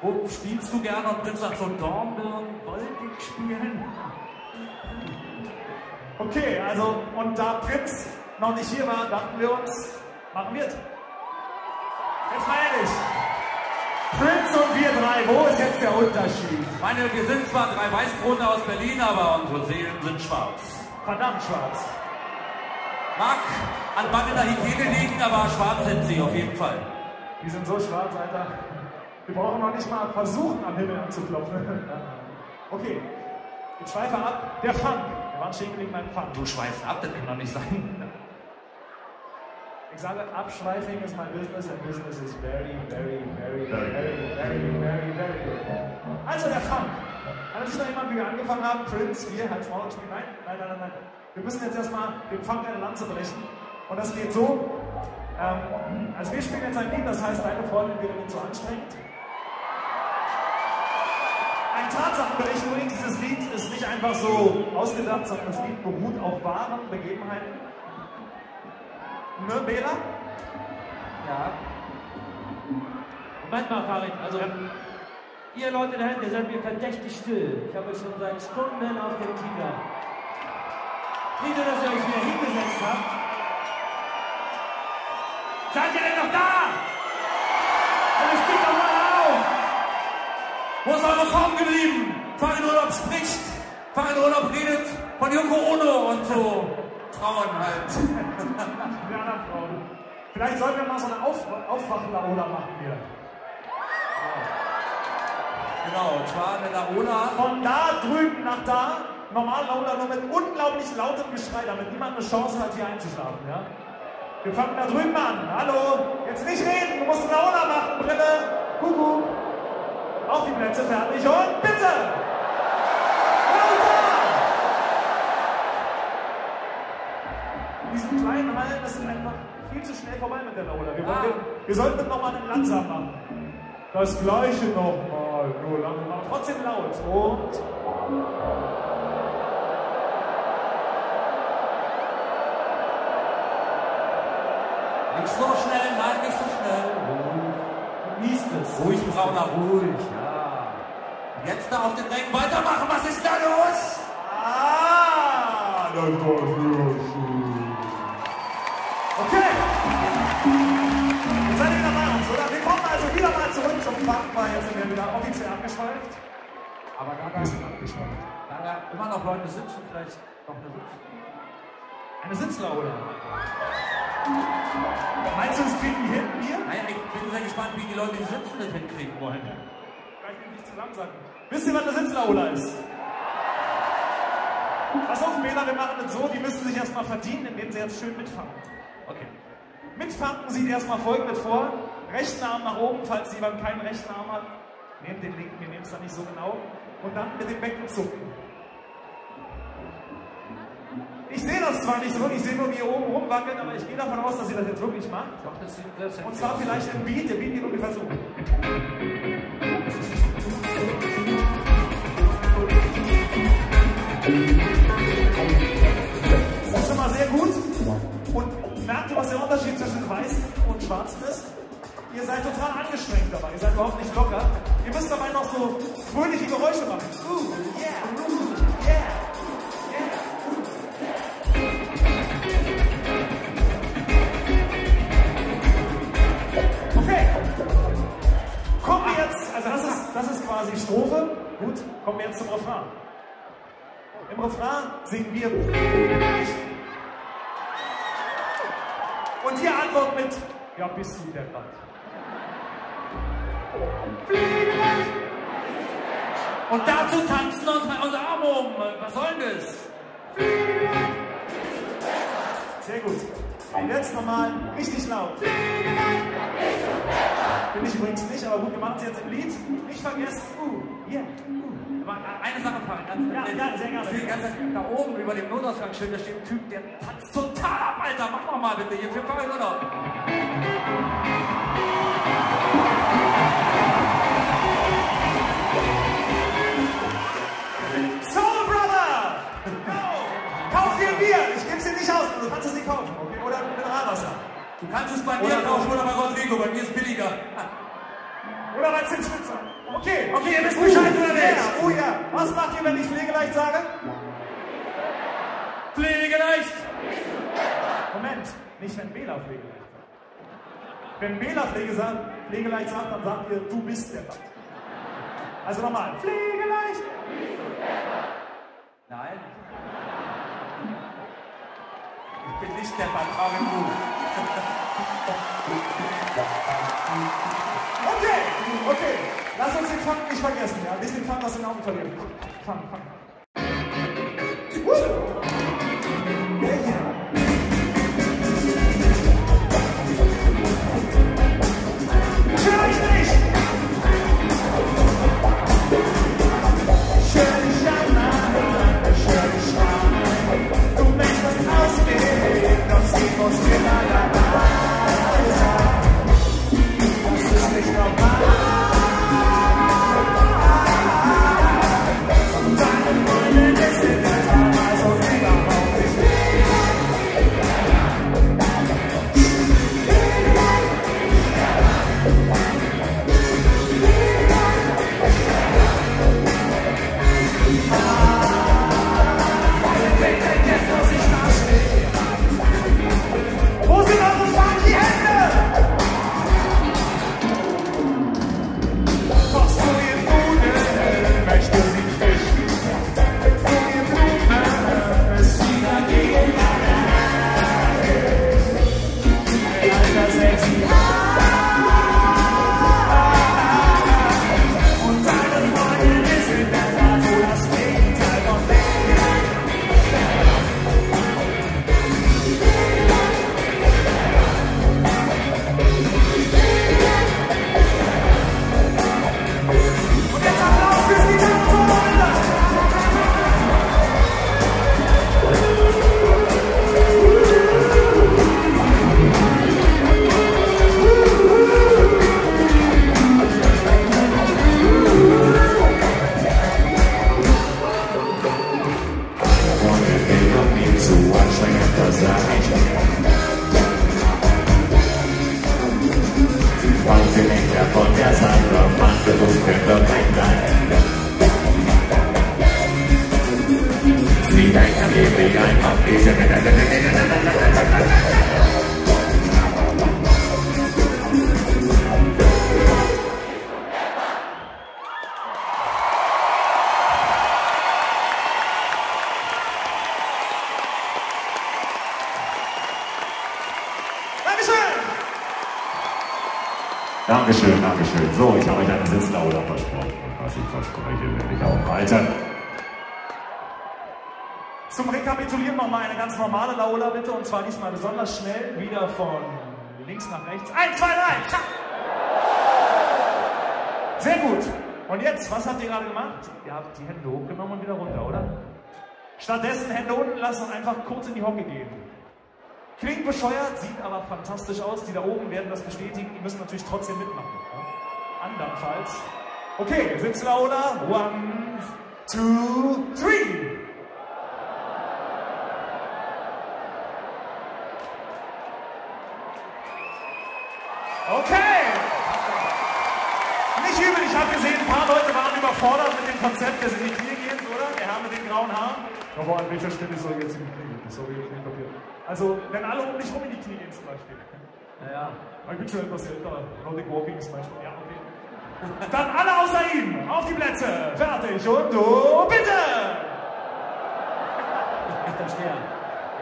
wo spielst du gerne? Und Prinz sagt so, Dornbirn, wollte ich spielen. Okay, also, und da Prinz noch nicht hier war, dachten wir uns, machen wir es. Jetzt mal ehrlich. Prinz und wir drei, wo ist jetzt der Unterschied? Meine, wir sind zwar drei Weißbrote aus Berlin, aber unsere Seelen sind schwarz. Verdammt schwarz. Mag an mangelnder Hygiene liegen, aber schwarz sind sie auf jeden Fall. Die sind so schwarz, Alter. Wir brauchen noch nicht mal versuchen, am Himmel anzuklopfen. Okay, ich schweife ab. Der Funk. Wir waren stehen geblieben beim Funk. Du schweifst ab, das kann doch nicht sein. Ich sage, Abschweifing ist mein Business and Business is very, very, very, very, very, very, very good. Also der Funk. Als ich noch jemand wieder angefangen haben, Prince, wir, Hals Maul spielen. Nein, nein, nein, nein, nein. Wir müssen jetzt erstmal den Funk eine Lanze brechen. Und das geht so. Ähm, also wir spielen jetzt ein Lied, das heißt, deine Freundin wäre mir zu anstrengend. Ein Tatsachenbericht übrigens, dieses Lied ist nicht einfach so ausgedacht, sondern das Lied beruht auf wahren Begebenheiten. Ne, Bela? Ja. Moment mal, Farid, also ihr Leute da hinten, ihr seid mir verdächtig still. Ich habe euch schon seit Stunden auf dem Tiger. Nicht dass ihr euch wieder hingesetzt habt. Seid ihr denn noch da? Also steht doch mal auf! Wo ist eure Form geblieben? Farin Urlaub spricht, Farin Urlaub redet von Joko Ono und so Frauen halt. Die anderen Frauen. Vielleicht sollten wir mal so eine Auf Aufwachlaola machen hier. Genau, und zwar eine Laola. Von da drüben nach da. Normal Laola nur mit unglaublich lautem Geschrei, damit niemand eine Chance hat, hier einzuschlafen. Ja? Wir fangen da drüben an. Hallo, jetzt nicht reden, du musst eine Laola machen, Brille. Kuckuck. Auf die Plätze, fertig und bitte! Diesen kleinen Hallen, das ist einfach viel zu schnell vorbei mit der Laola. Wir, wollen, wir sollten das nochmal langsam machen. Das gleiche nochmal, nur langsam, aber trotzdem laut. Und Nicht so schnell, nein, nicht so schnell. Genießt es. Ruhig, Brauner, ruhig, ja. Jetzt da auf den Rängen weitermachen, was ist da los? Ah, das zurück zum Fach, weil jetzt sind wir wieder offiziell abgeschweift. Aber Gaga, Gaga, immer noch Leute sitzen, vielleicht noch eine Sitz. Eine Sitzlaune. Meinst du, es kriegen hinten hier? Naja, ich bin sehr gespannt, wie die Leute die Sitzen nicht hinkriegen wollen. Vielleicht nicht zusammensacken. Wisst ihr, was eine Sitzlaula ist? Pass auf, Wähler, wir machen das so, die müssen sich erstmal verdienen, indem sie jetzt schön mitfangen. Okay. Mitfangen sieht erstmal folgendes vor. Rechten Arm nach oben, falls jemand keinen rechten Arm hat. Nehmt den linken, wir nehmen es dann nicht so genau. Und dann mit dem Becken zucken. Ich sehe das zwar nicht so, ich sehe nur, wie ihr oben rumwackelt, aber ich gehe davon aus, dass ihr das jetzt wirklich macht. Und zwar vielleicht im Beat, der Beat geht ungefähr so. Das ist schon mal sehr gut. Und merkt ihr, was der Unterschied zwischen weiß und schwarz ist? Ihr seid total angestrengt dabei, ihr seid überhaupt nicht locker. Ihr müsst dabei noch so fröhliche Geräusche machen. Ooh, yeah, ooh, yeah, yeah. Okay. Kommen wir jetzt, also das ist, das ist quasi Strophe. Gut, kommen wir jetzt zum Refrain. Im Refrain singen wir Und ihr antwortet mit, ja bist du der Band. Und dazu tanzen unsere, unsere Arme um. Was soll denn das? Sehr gut. Und jetzt nochmal richtig laut. Bin ich übrigens nicht, aber gut, es jetzt im Lied. Nicht vergessen, uh, yeah, uh. Aber eine Sache ganz Ja, ja, sehr gerne. Ich sehe Zeit da oben über dem Notausgangsschild, da steht ein Typ, der tanzt total ab, Alter. Mach doch mal bitte hier für Fall oder? Nicht aus, du kannst es nicht kaufen, okay? Oder Mineralwasser. Du kannst es bei mir kaufen oder bei Rodrigo, bei mir ist billiger. Oder bei Zim Spitzer. Okay. Okay, ihr wisst Bescheid, oder Ja, nicht? oh ja. Was macht ihr, wenn ich pflegeleicht sage? Pflegeleicht! Moment, nicht wenn Bela pflegeleicht sagt. Wenn Bela pflegeleicht sagt, dann sagt ihr, du bist der Band. Also nochmal, pflegeleicht. Nein. Ich bin nicht der Move. Okay, okay. Lass uns den Fang nicht vergessen, ja? Nicht den Fang aus den Augen verlieren. Fang, fang. Dankeschön. So, ich habe euch einen Sitzlauder versprochen. Und was ich verspreche, werde ich auch halten. Zum Rekapitulieren nochmal eine ganz normale Laola bitte und zwar diesmal besonders schnell, wieder von links nach rechts. Eins, zwei, drei, zack! Sehr gut. Und jetzt, was habt ihr gerade gemacht? Ihr habt die Hände hochgenommen und wieder runter, oder? Stattdessen Hände unten lassen und einfach kurz in die Hocke gehen. Klingt bescheuert, sieht aber fantastisch aus. Die da oben werden das bestätigen. Die müssen natürlich trotzdem mitmachen. Andernfalls. Okay, Sitzlaula. One, two, three. Okay. Nicht übel, ich habe gesehen, ein paar Leute waren überfordert mit dem Konzept des in die Knie gehens, oder? Der Herr mit den grauen Haaren. Aber an welcher Stelle soll jetzt in die Knie gehen? Habe ich nicht kapiert. Also, wenn alle um dich rum in die Knie gehen zum Beispiel. Naja. Ich bin schon etwas älter. Nordic Walking ist Sport. Ja, okay. Dann alle außer ihm. Auf die Plätze. Fertig. Und du bitte. Echter Stern.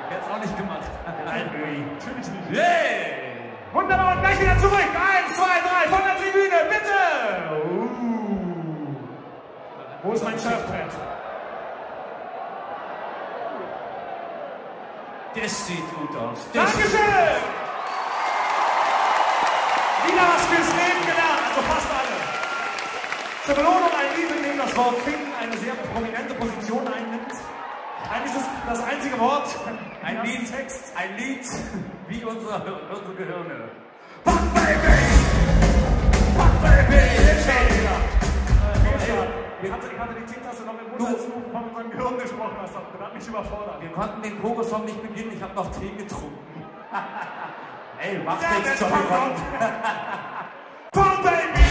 Ich hätte es auch nicht gemacht. Nein, natürlich nicht. Yay! Wunderbar, und gleich wieder zurück. Eins, zwei, drei, von der Tribüne, bitte. Uh. Wo ist mein Surfbrett? Das sieht gut aus. Das Dankeschön. Wieder was fürs Leben gelernt, also fast alle. Zur Belohnung ein Lied, in dem das Wort finden eine sehr prominente Position einnimmt. Eigentlich ist das einzige Wort, Ein im Lied, Text. ein Lied wie unsere, unsere Gehirne. Fuck Baby! Fuck Baby! Ich hatte, ich hatte die Teetasse noch im Mund, als du von meinem Gehirn gesprochen hast. Das hat mich überfordert. Wir konnten den Chorusong nicht beginnen, ich habe noch Tee getrunken. Ey, mach Ja, nichts, das Johnny. Fuck Baby!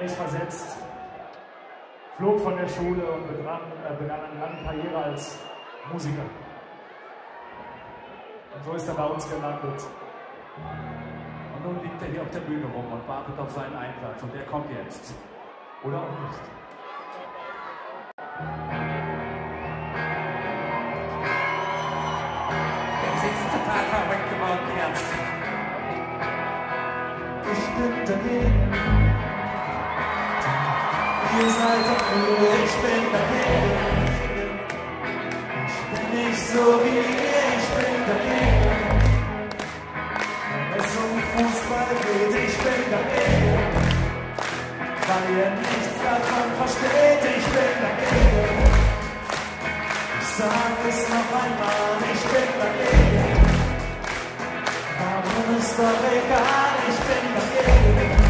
schwerlich versetzt, flog von der Schule und begann, äh, begann eine lange Karriere als Musiker. Und so ist er bei uns gelandet. Und nun liegt er hier auf der Bühne rum und wartet auf seinen Einsatz. Und der kommt jetzt. Oder auch nicht. Der sitzt total verrückt geworden jetzt. Ich bin dagegen. Ihr seid doch cool, ich bin dagegen. Ich bin nicht so wie ihr, ich bin dagegen. Es um Fußball geht, ich bin dagegen. Weil ihr nichts davon versteht, ich bin dagegen. Ich sag es noch einmal, ich bin dagegen. Warum ist doch egal, ich bin dagegen.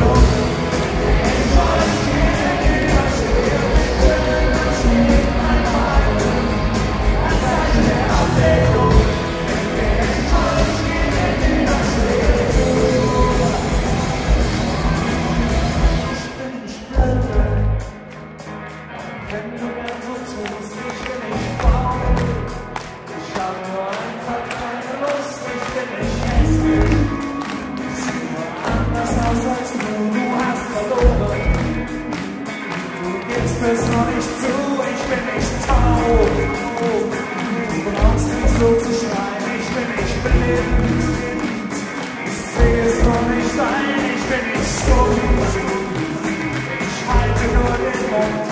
Ich bin nicht stumm, ich halte nur den Mund.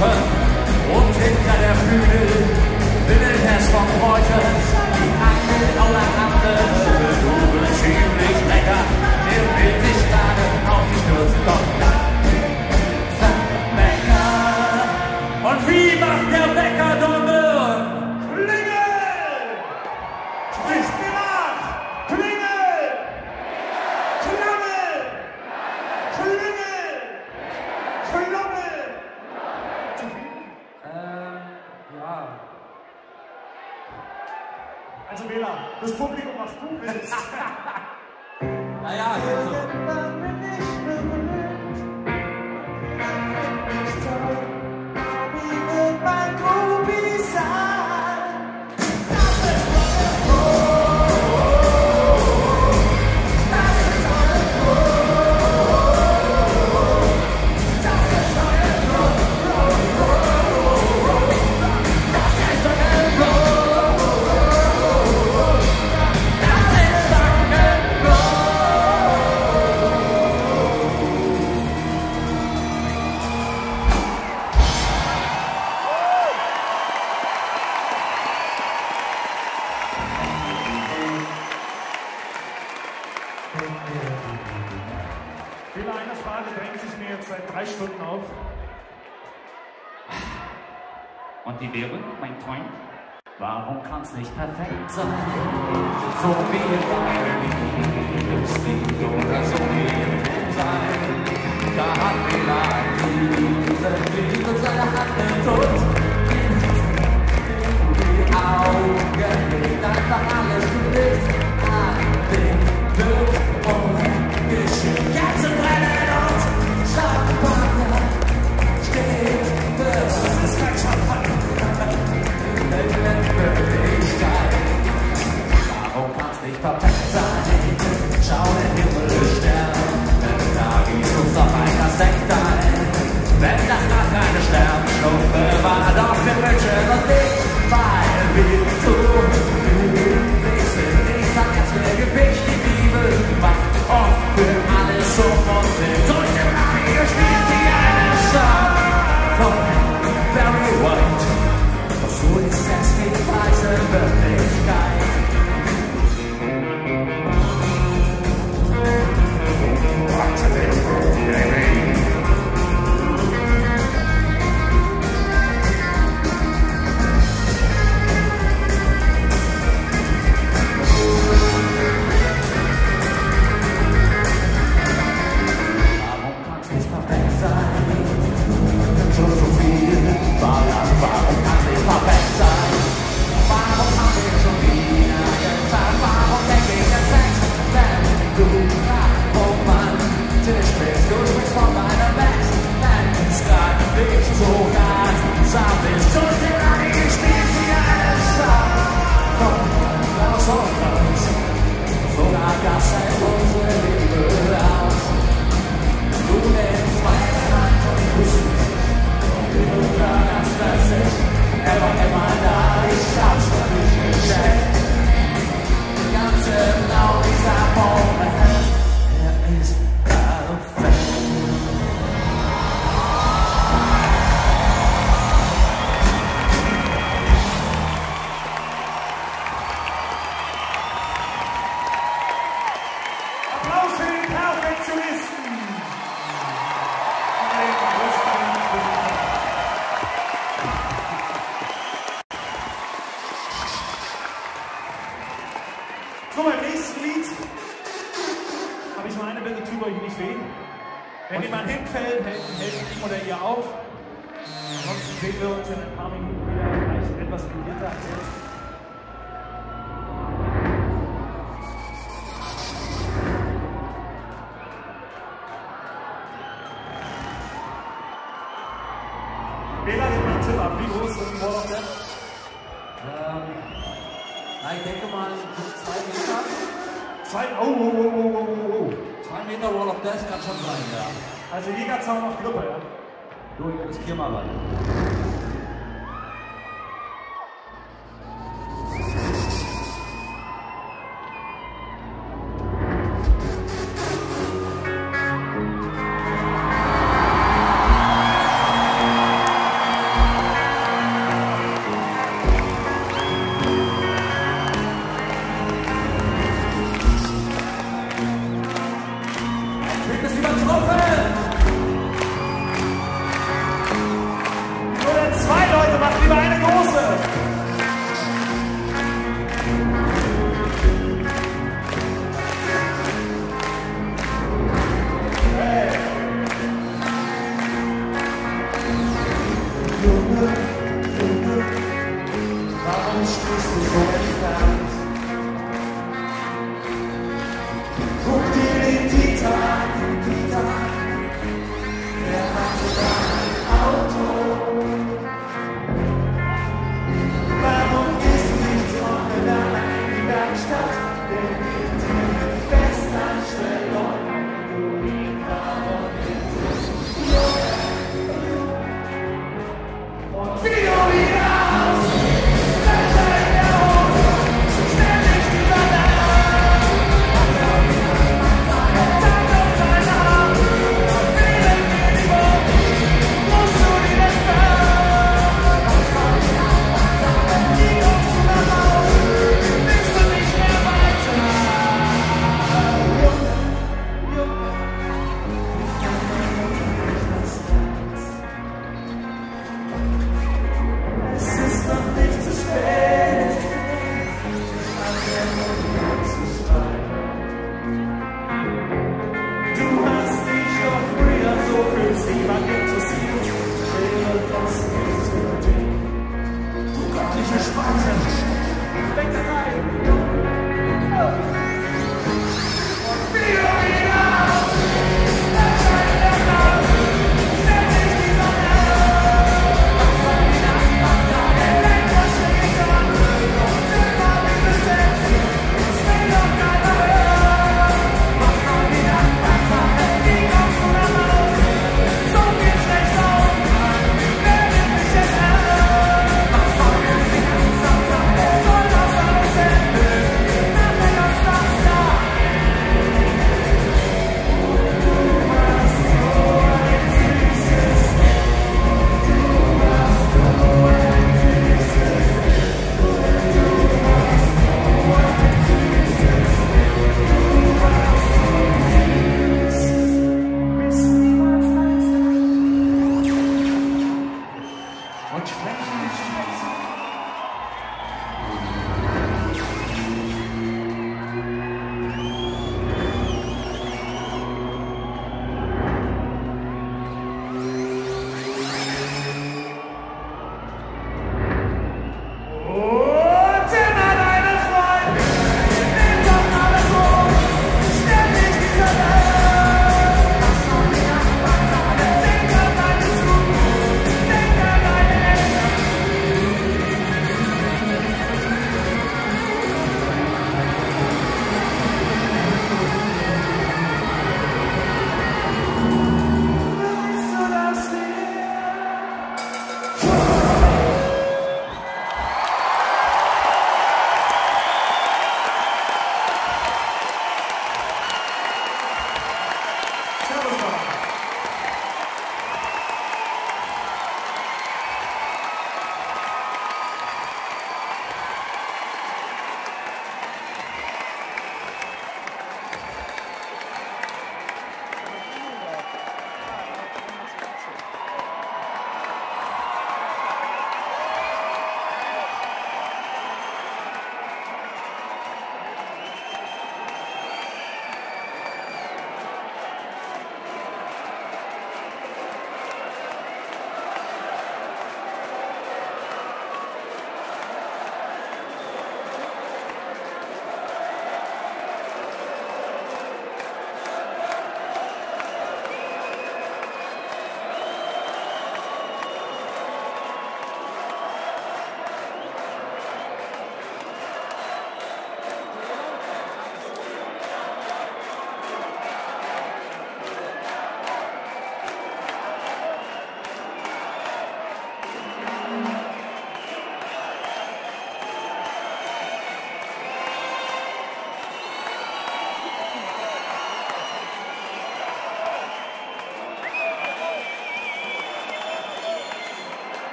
Waffen und hinter der Bühne will es von heute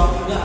Doctor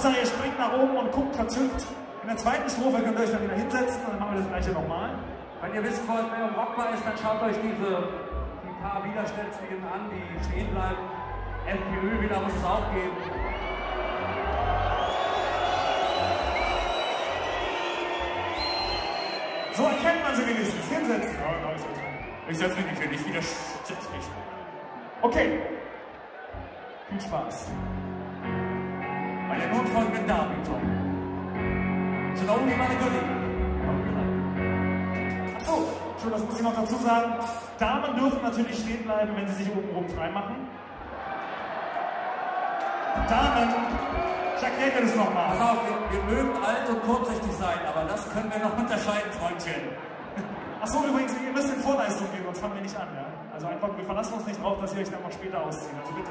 Hauptsache ihr springt nach oben und guckt verzückt. In der zweiten Strophe könnt ihr euch dann wieder hinsetzen und dann machen wir das gleiche nochmal. Wenn ihr wisst wollt, wer rockbar ist, dann schaut euch diese die paar Widerständigen an, die stehen bleiben. FPÖ wieder muss es auch geben. So erkennt man sie wenigstens. Hinsetzen. Ja, ich setze mich nicht hin, ich widersetze mich. Okay. Viel Spaß. noch dazu sagen, Damen dürfen natürlich stehen bleiben, wenn sie sich obenrum frei machen. Damen, erkläre das nochmal. Pass auf, wir, wir, mögen alt und kurzsichtig sein, aber das können wir noch unterscheiden, Freundchen. Achso, übrigens, ihr müsst in Vorleistung gehen, sonst fangen wir nicht an, ja? Also einfach, wir verlassen uns nicht drauf, dass ihr euch dann noch später auszieht. Also bitte.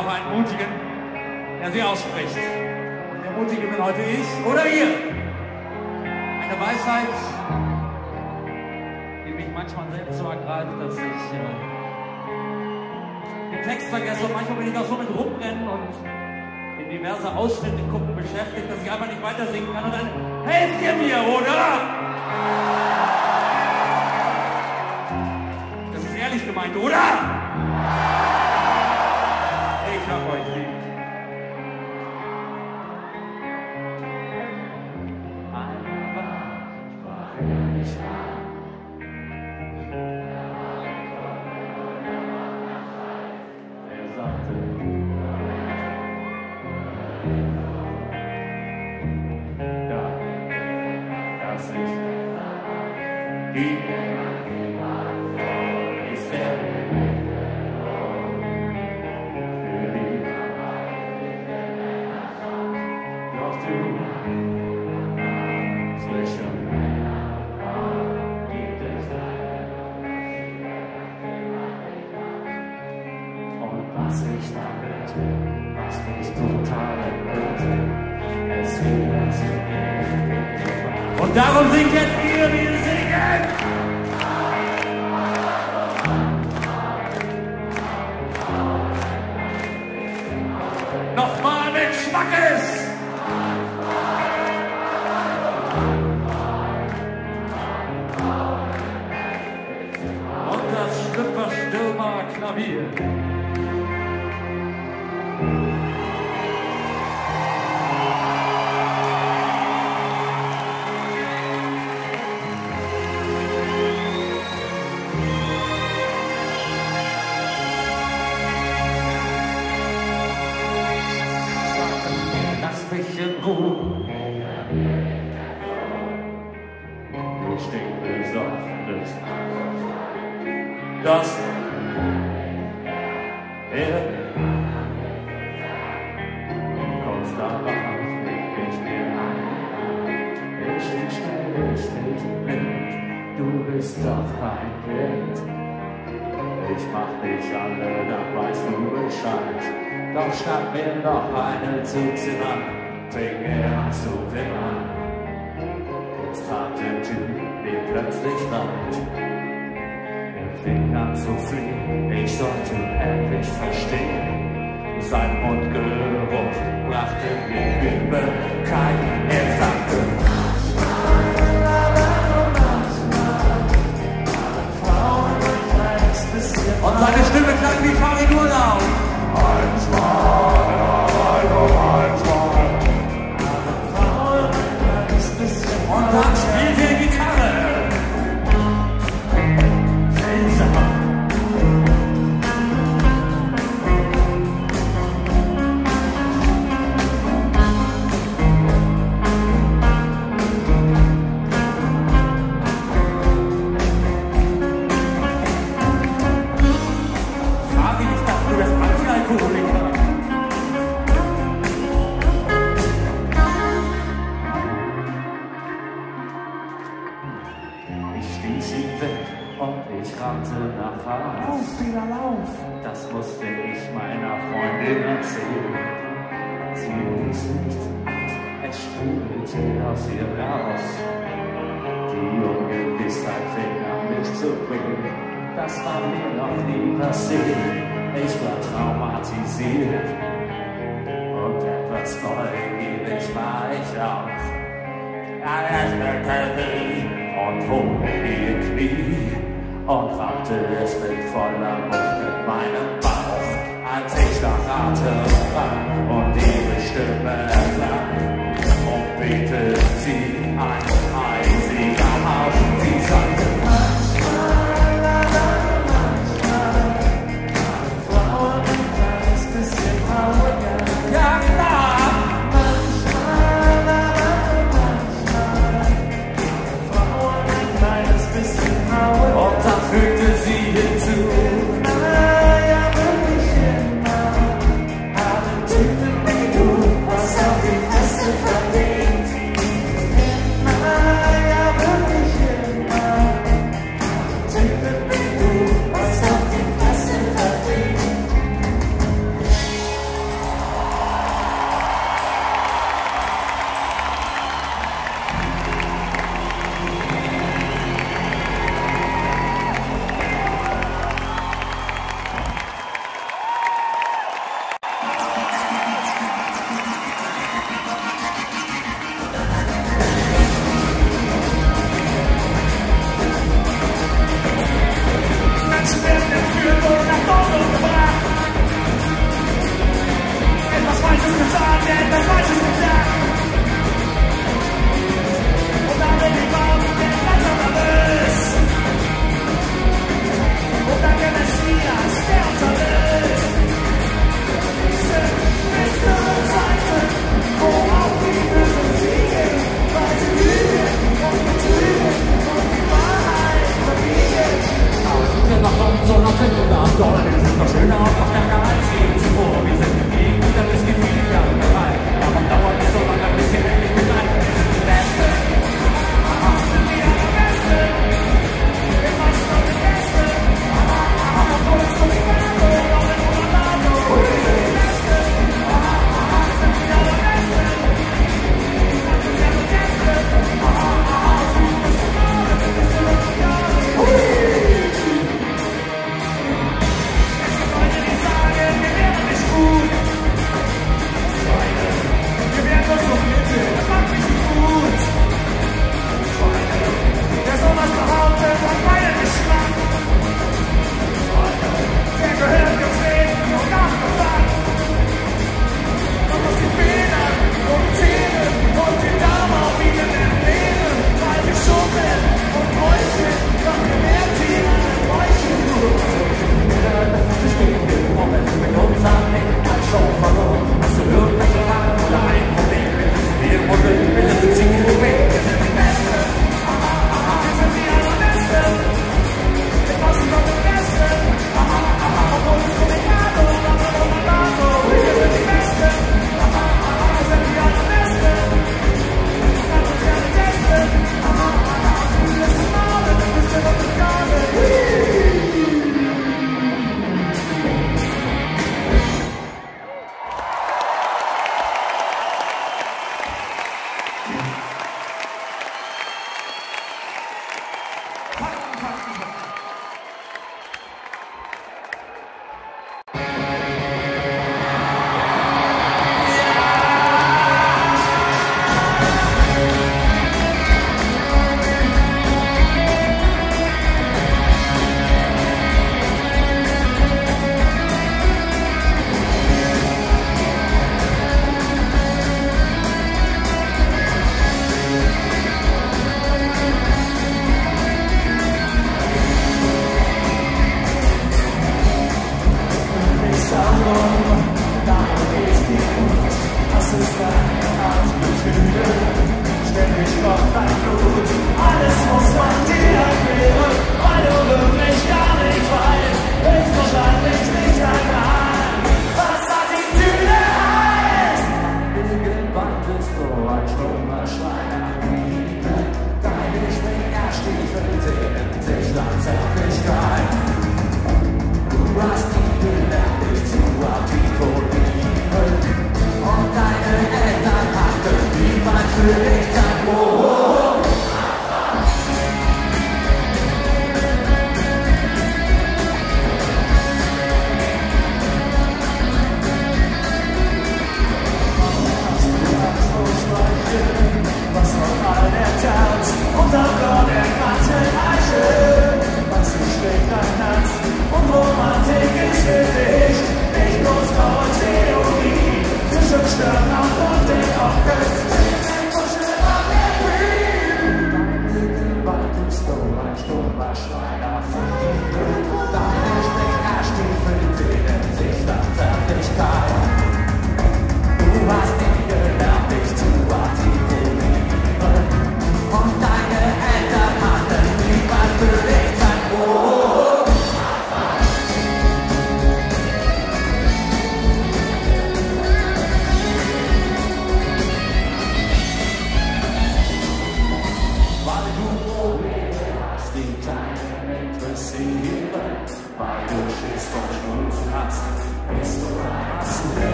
auch einen Mutigen, der sie ausspricht. Und der Mutige bin heute ich oder ihr. Eine Weisheit, die mich manchmal selbst so ergreift, dass ich äh, den Text vergesse und manchmal bin ich auch so mit rumrennen und in diverse Ausschnitte gucken beschäftigt, dass ich einfach nicht weiter singen kann und dann helft ihr mir, oder? Das ist ehrlich gemeint, oder? endlich verstehen. Sein Mundgeruch brachte nach dem kein Ersatz.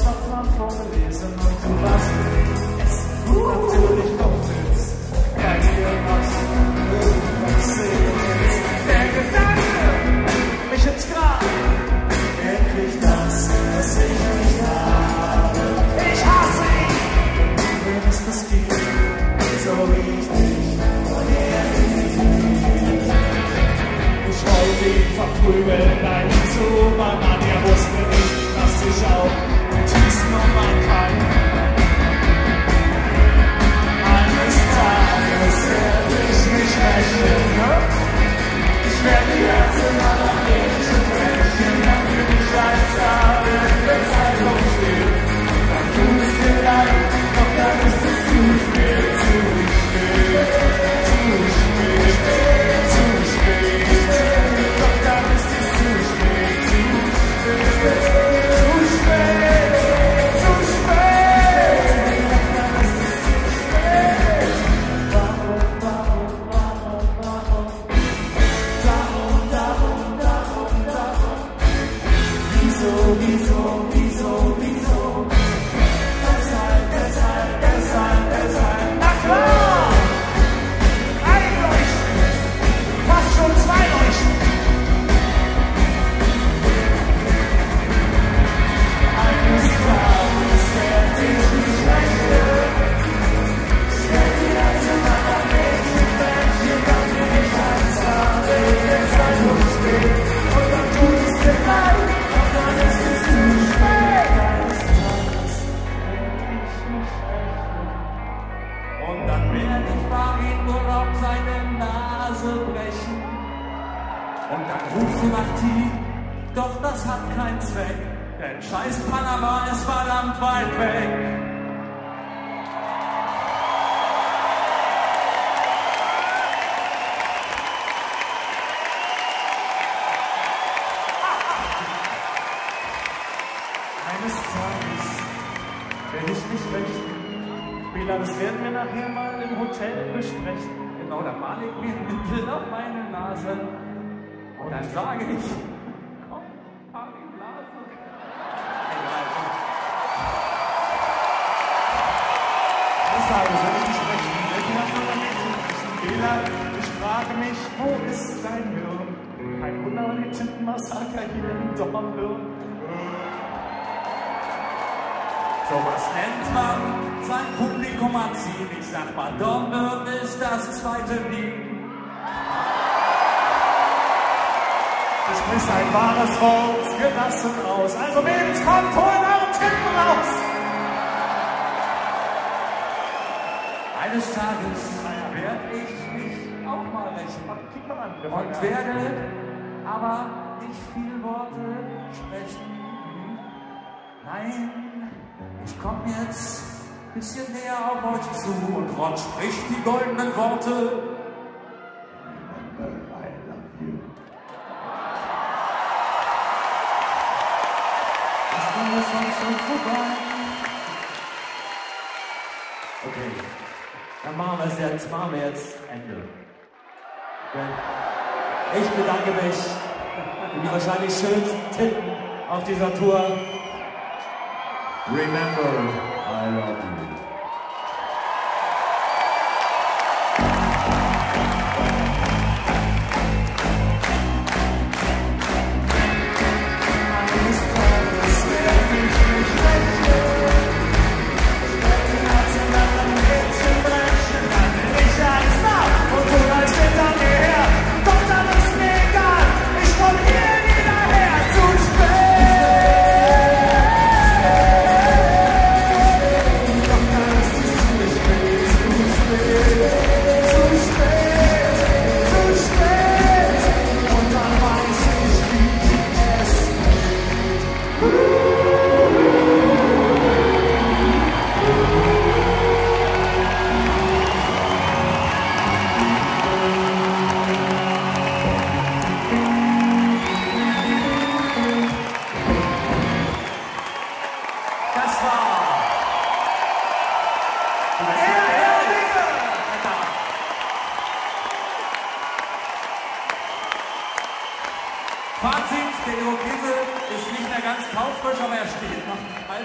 Dorf und sage ich, komm, fahr die Blase. Welche frage mich, wo ist dein Hirn? Kein Wunder, die Tintenmassaker hier im Dornbirn. Sowas nennt man sein Publikum anziehen. Ich sag mal, Dornbirn ist das zweite Wien. Du sprichst ein wahres Wort gelassen aus. Also Mädels, kommt, holt eure Titten raus! Eines Tages werde ich mich auch mal rächen. Wir Und werde aber nicht viel Worte sprechen. Nein, ich komme jetzt ein bisschen näher auf euch zu und Ron spricht die goldenen Worte. Schon vorbei. Okay, dann machen wir es jetzt, machen wir jetzt Ende. Ich bedanke mich für die wahrscheinlich schönsten Titten auf dieser Tour. Remember, I love you.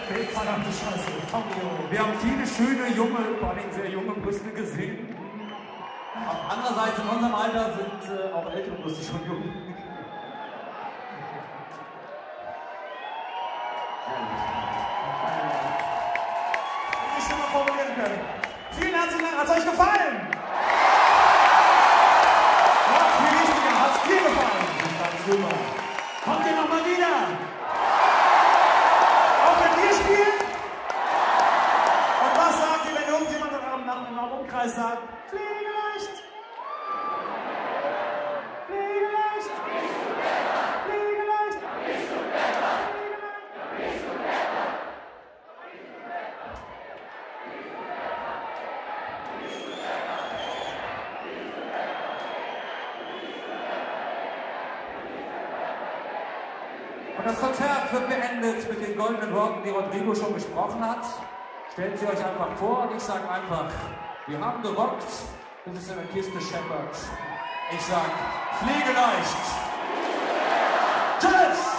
Verdammte Scheiße. Wir haben viele schöne, junge, vor allem sehr junge Brüste gesehen. Andererseits in unserem Alter sind äh, auch ältere Brüste schon jung. ich schon mal formulieren können. Vielen herzlichen Dank, hat es euch gefallen? Ja, viel wichtiger, hat es dir gefallen? Das war super. Kommt ihr nochmal wieder? Auch wenn wir spielen? Und was sagt ihr, wenn irgendjemand am, am, am Umkreis sagt, Pflegeleicht? Pflegeleicht? Pflegeleicht? Und das Konzert wird beendet mit den goldenen Worten, die Rodrigo schon gesprochen hat. Stellt sie euch einfach vor und ich sage einfach, wir haben gerockt, bis es in der Kiste scheppert. Ich sag, pflegeleicht. Tschüss!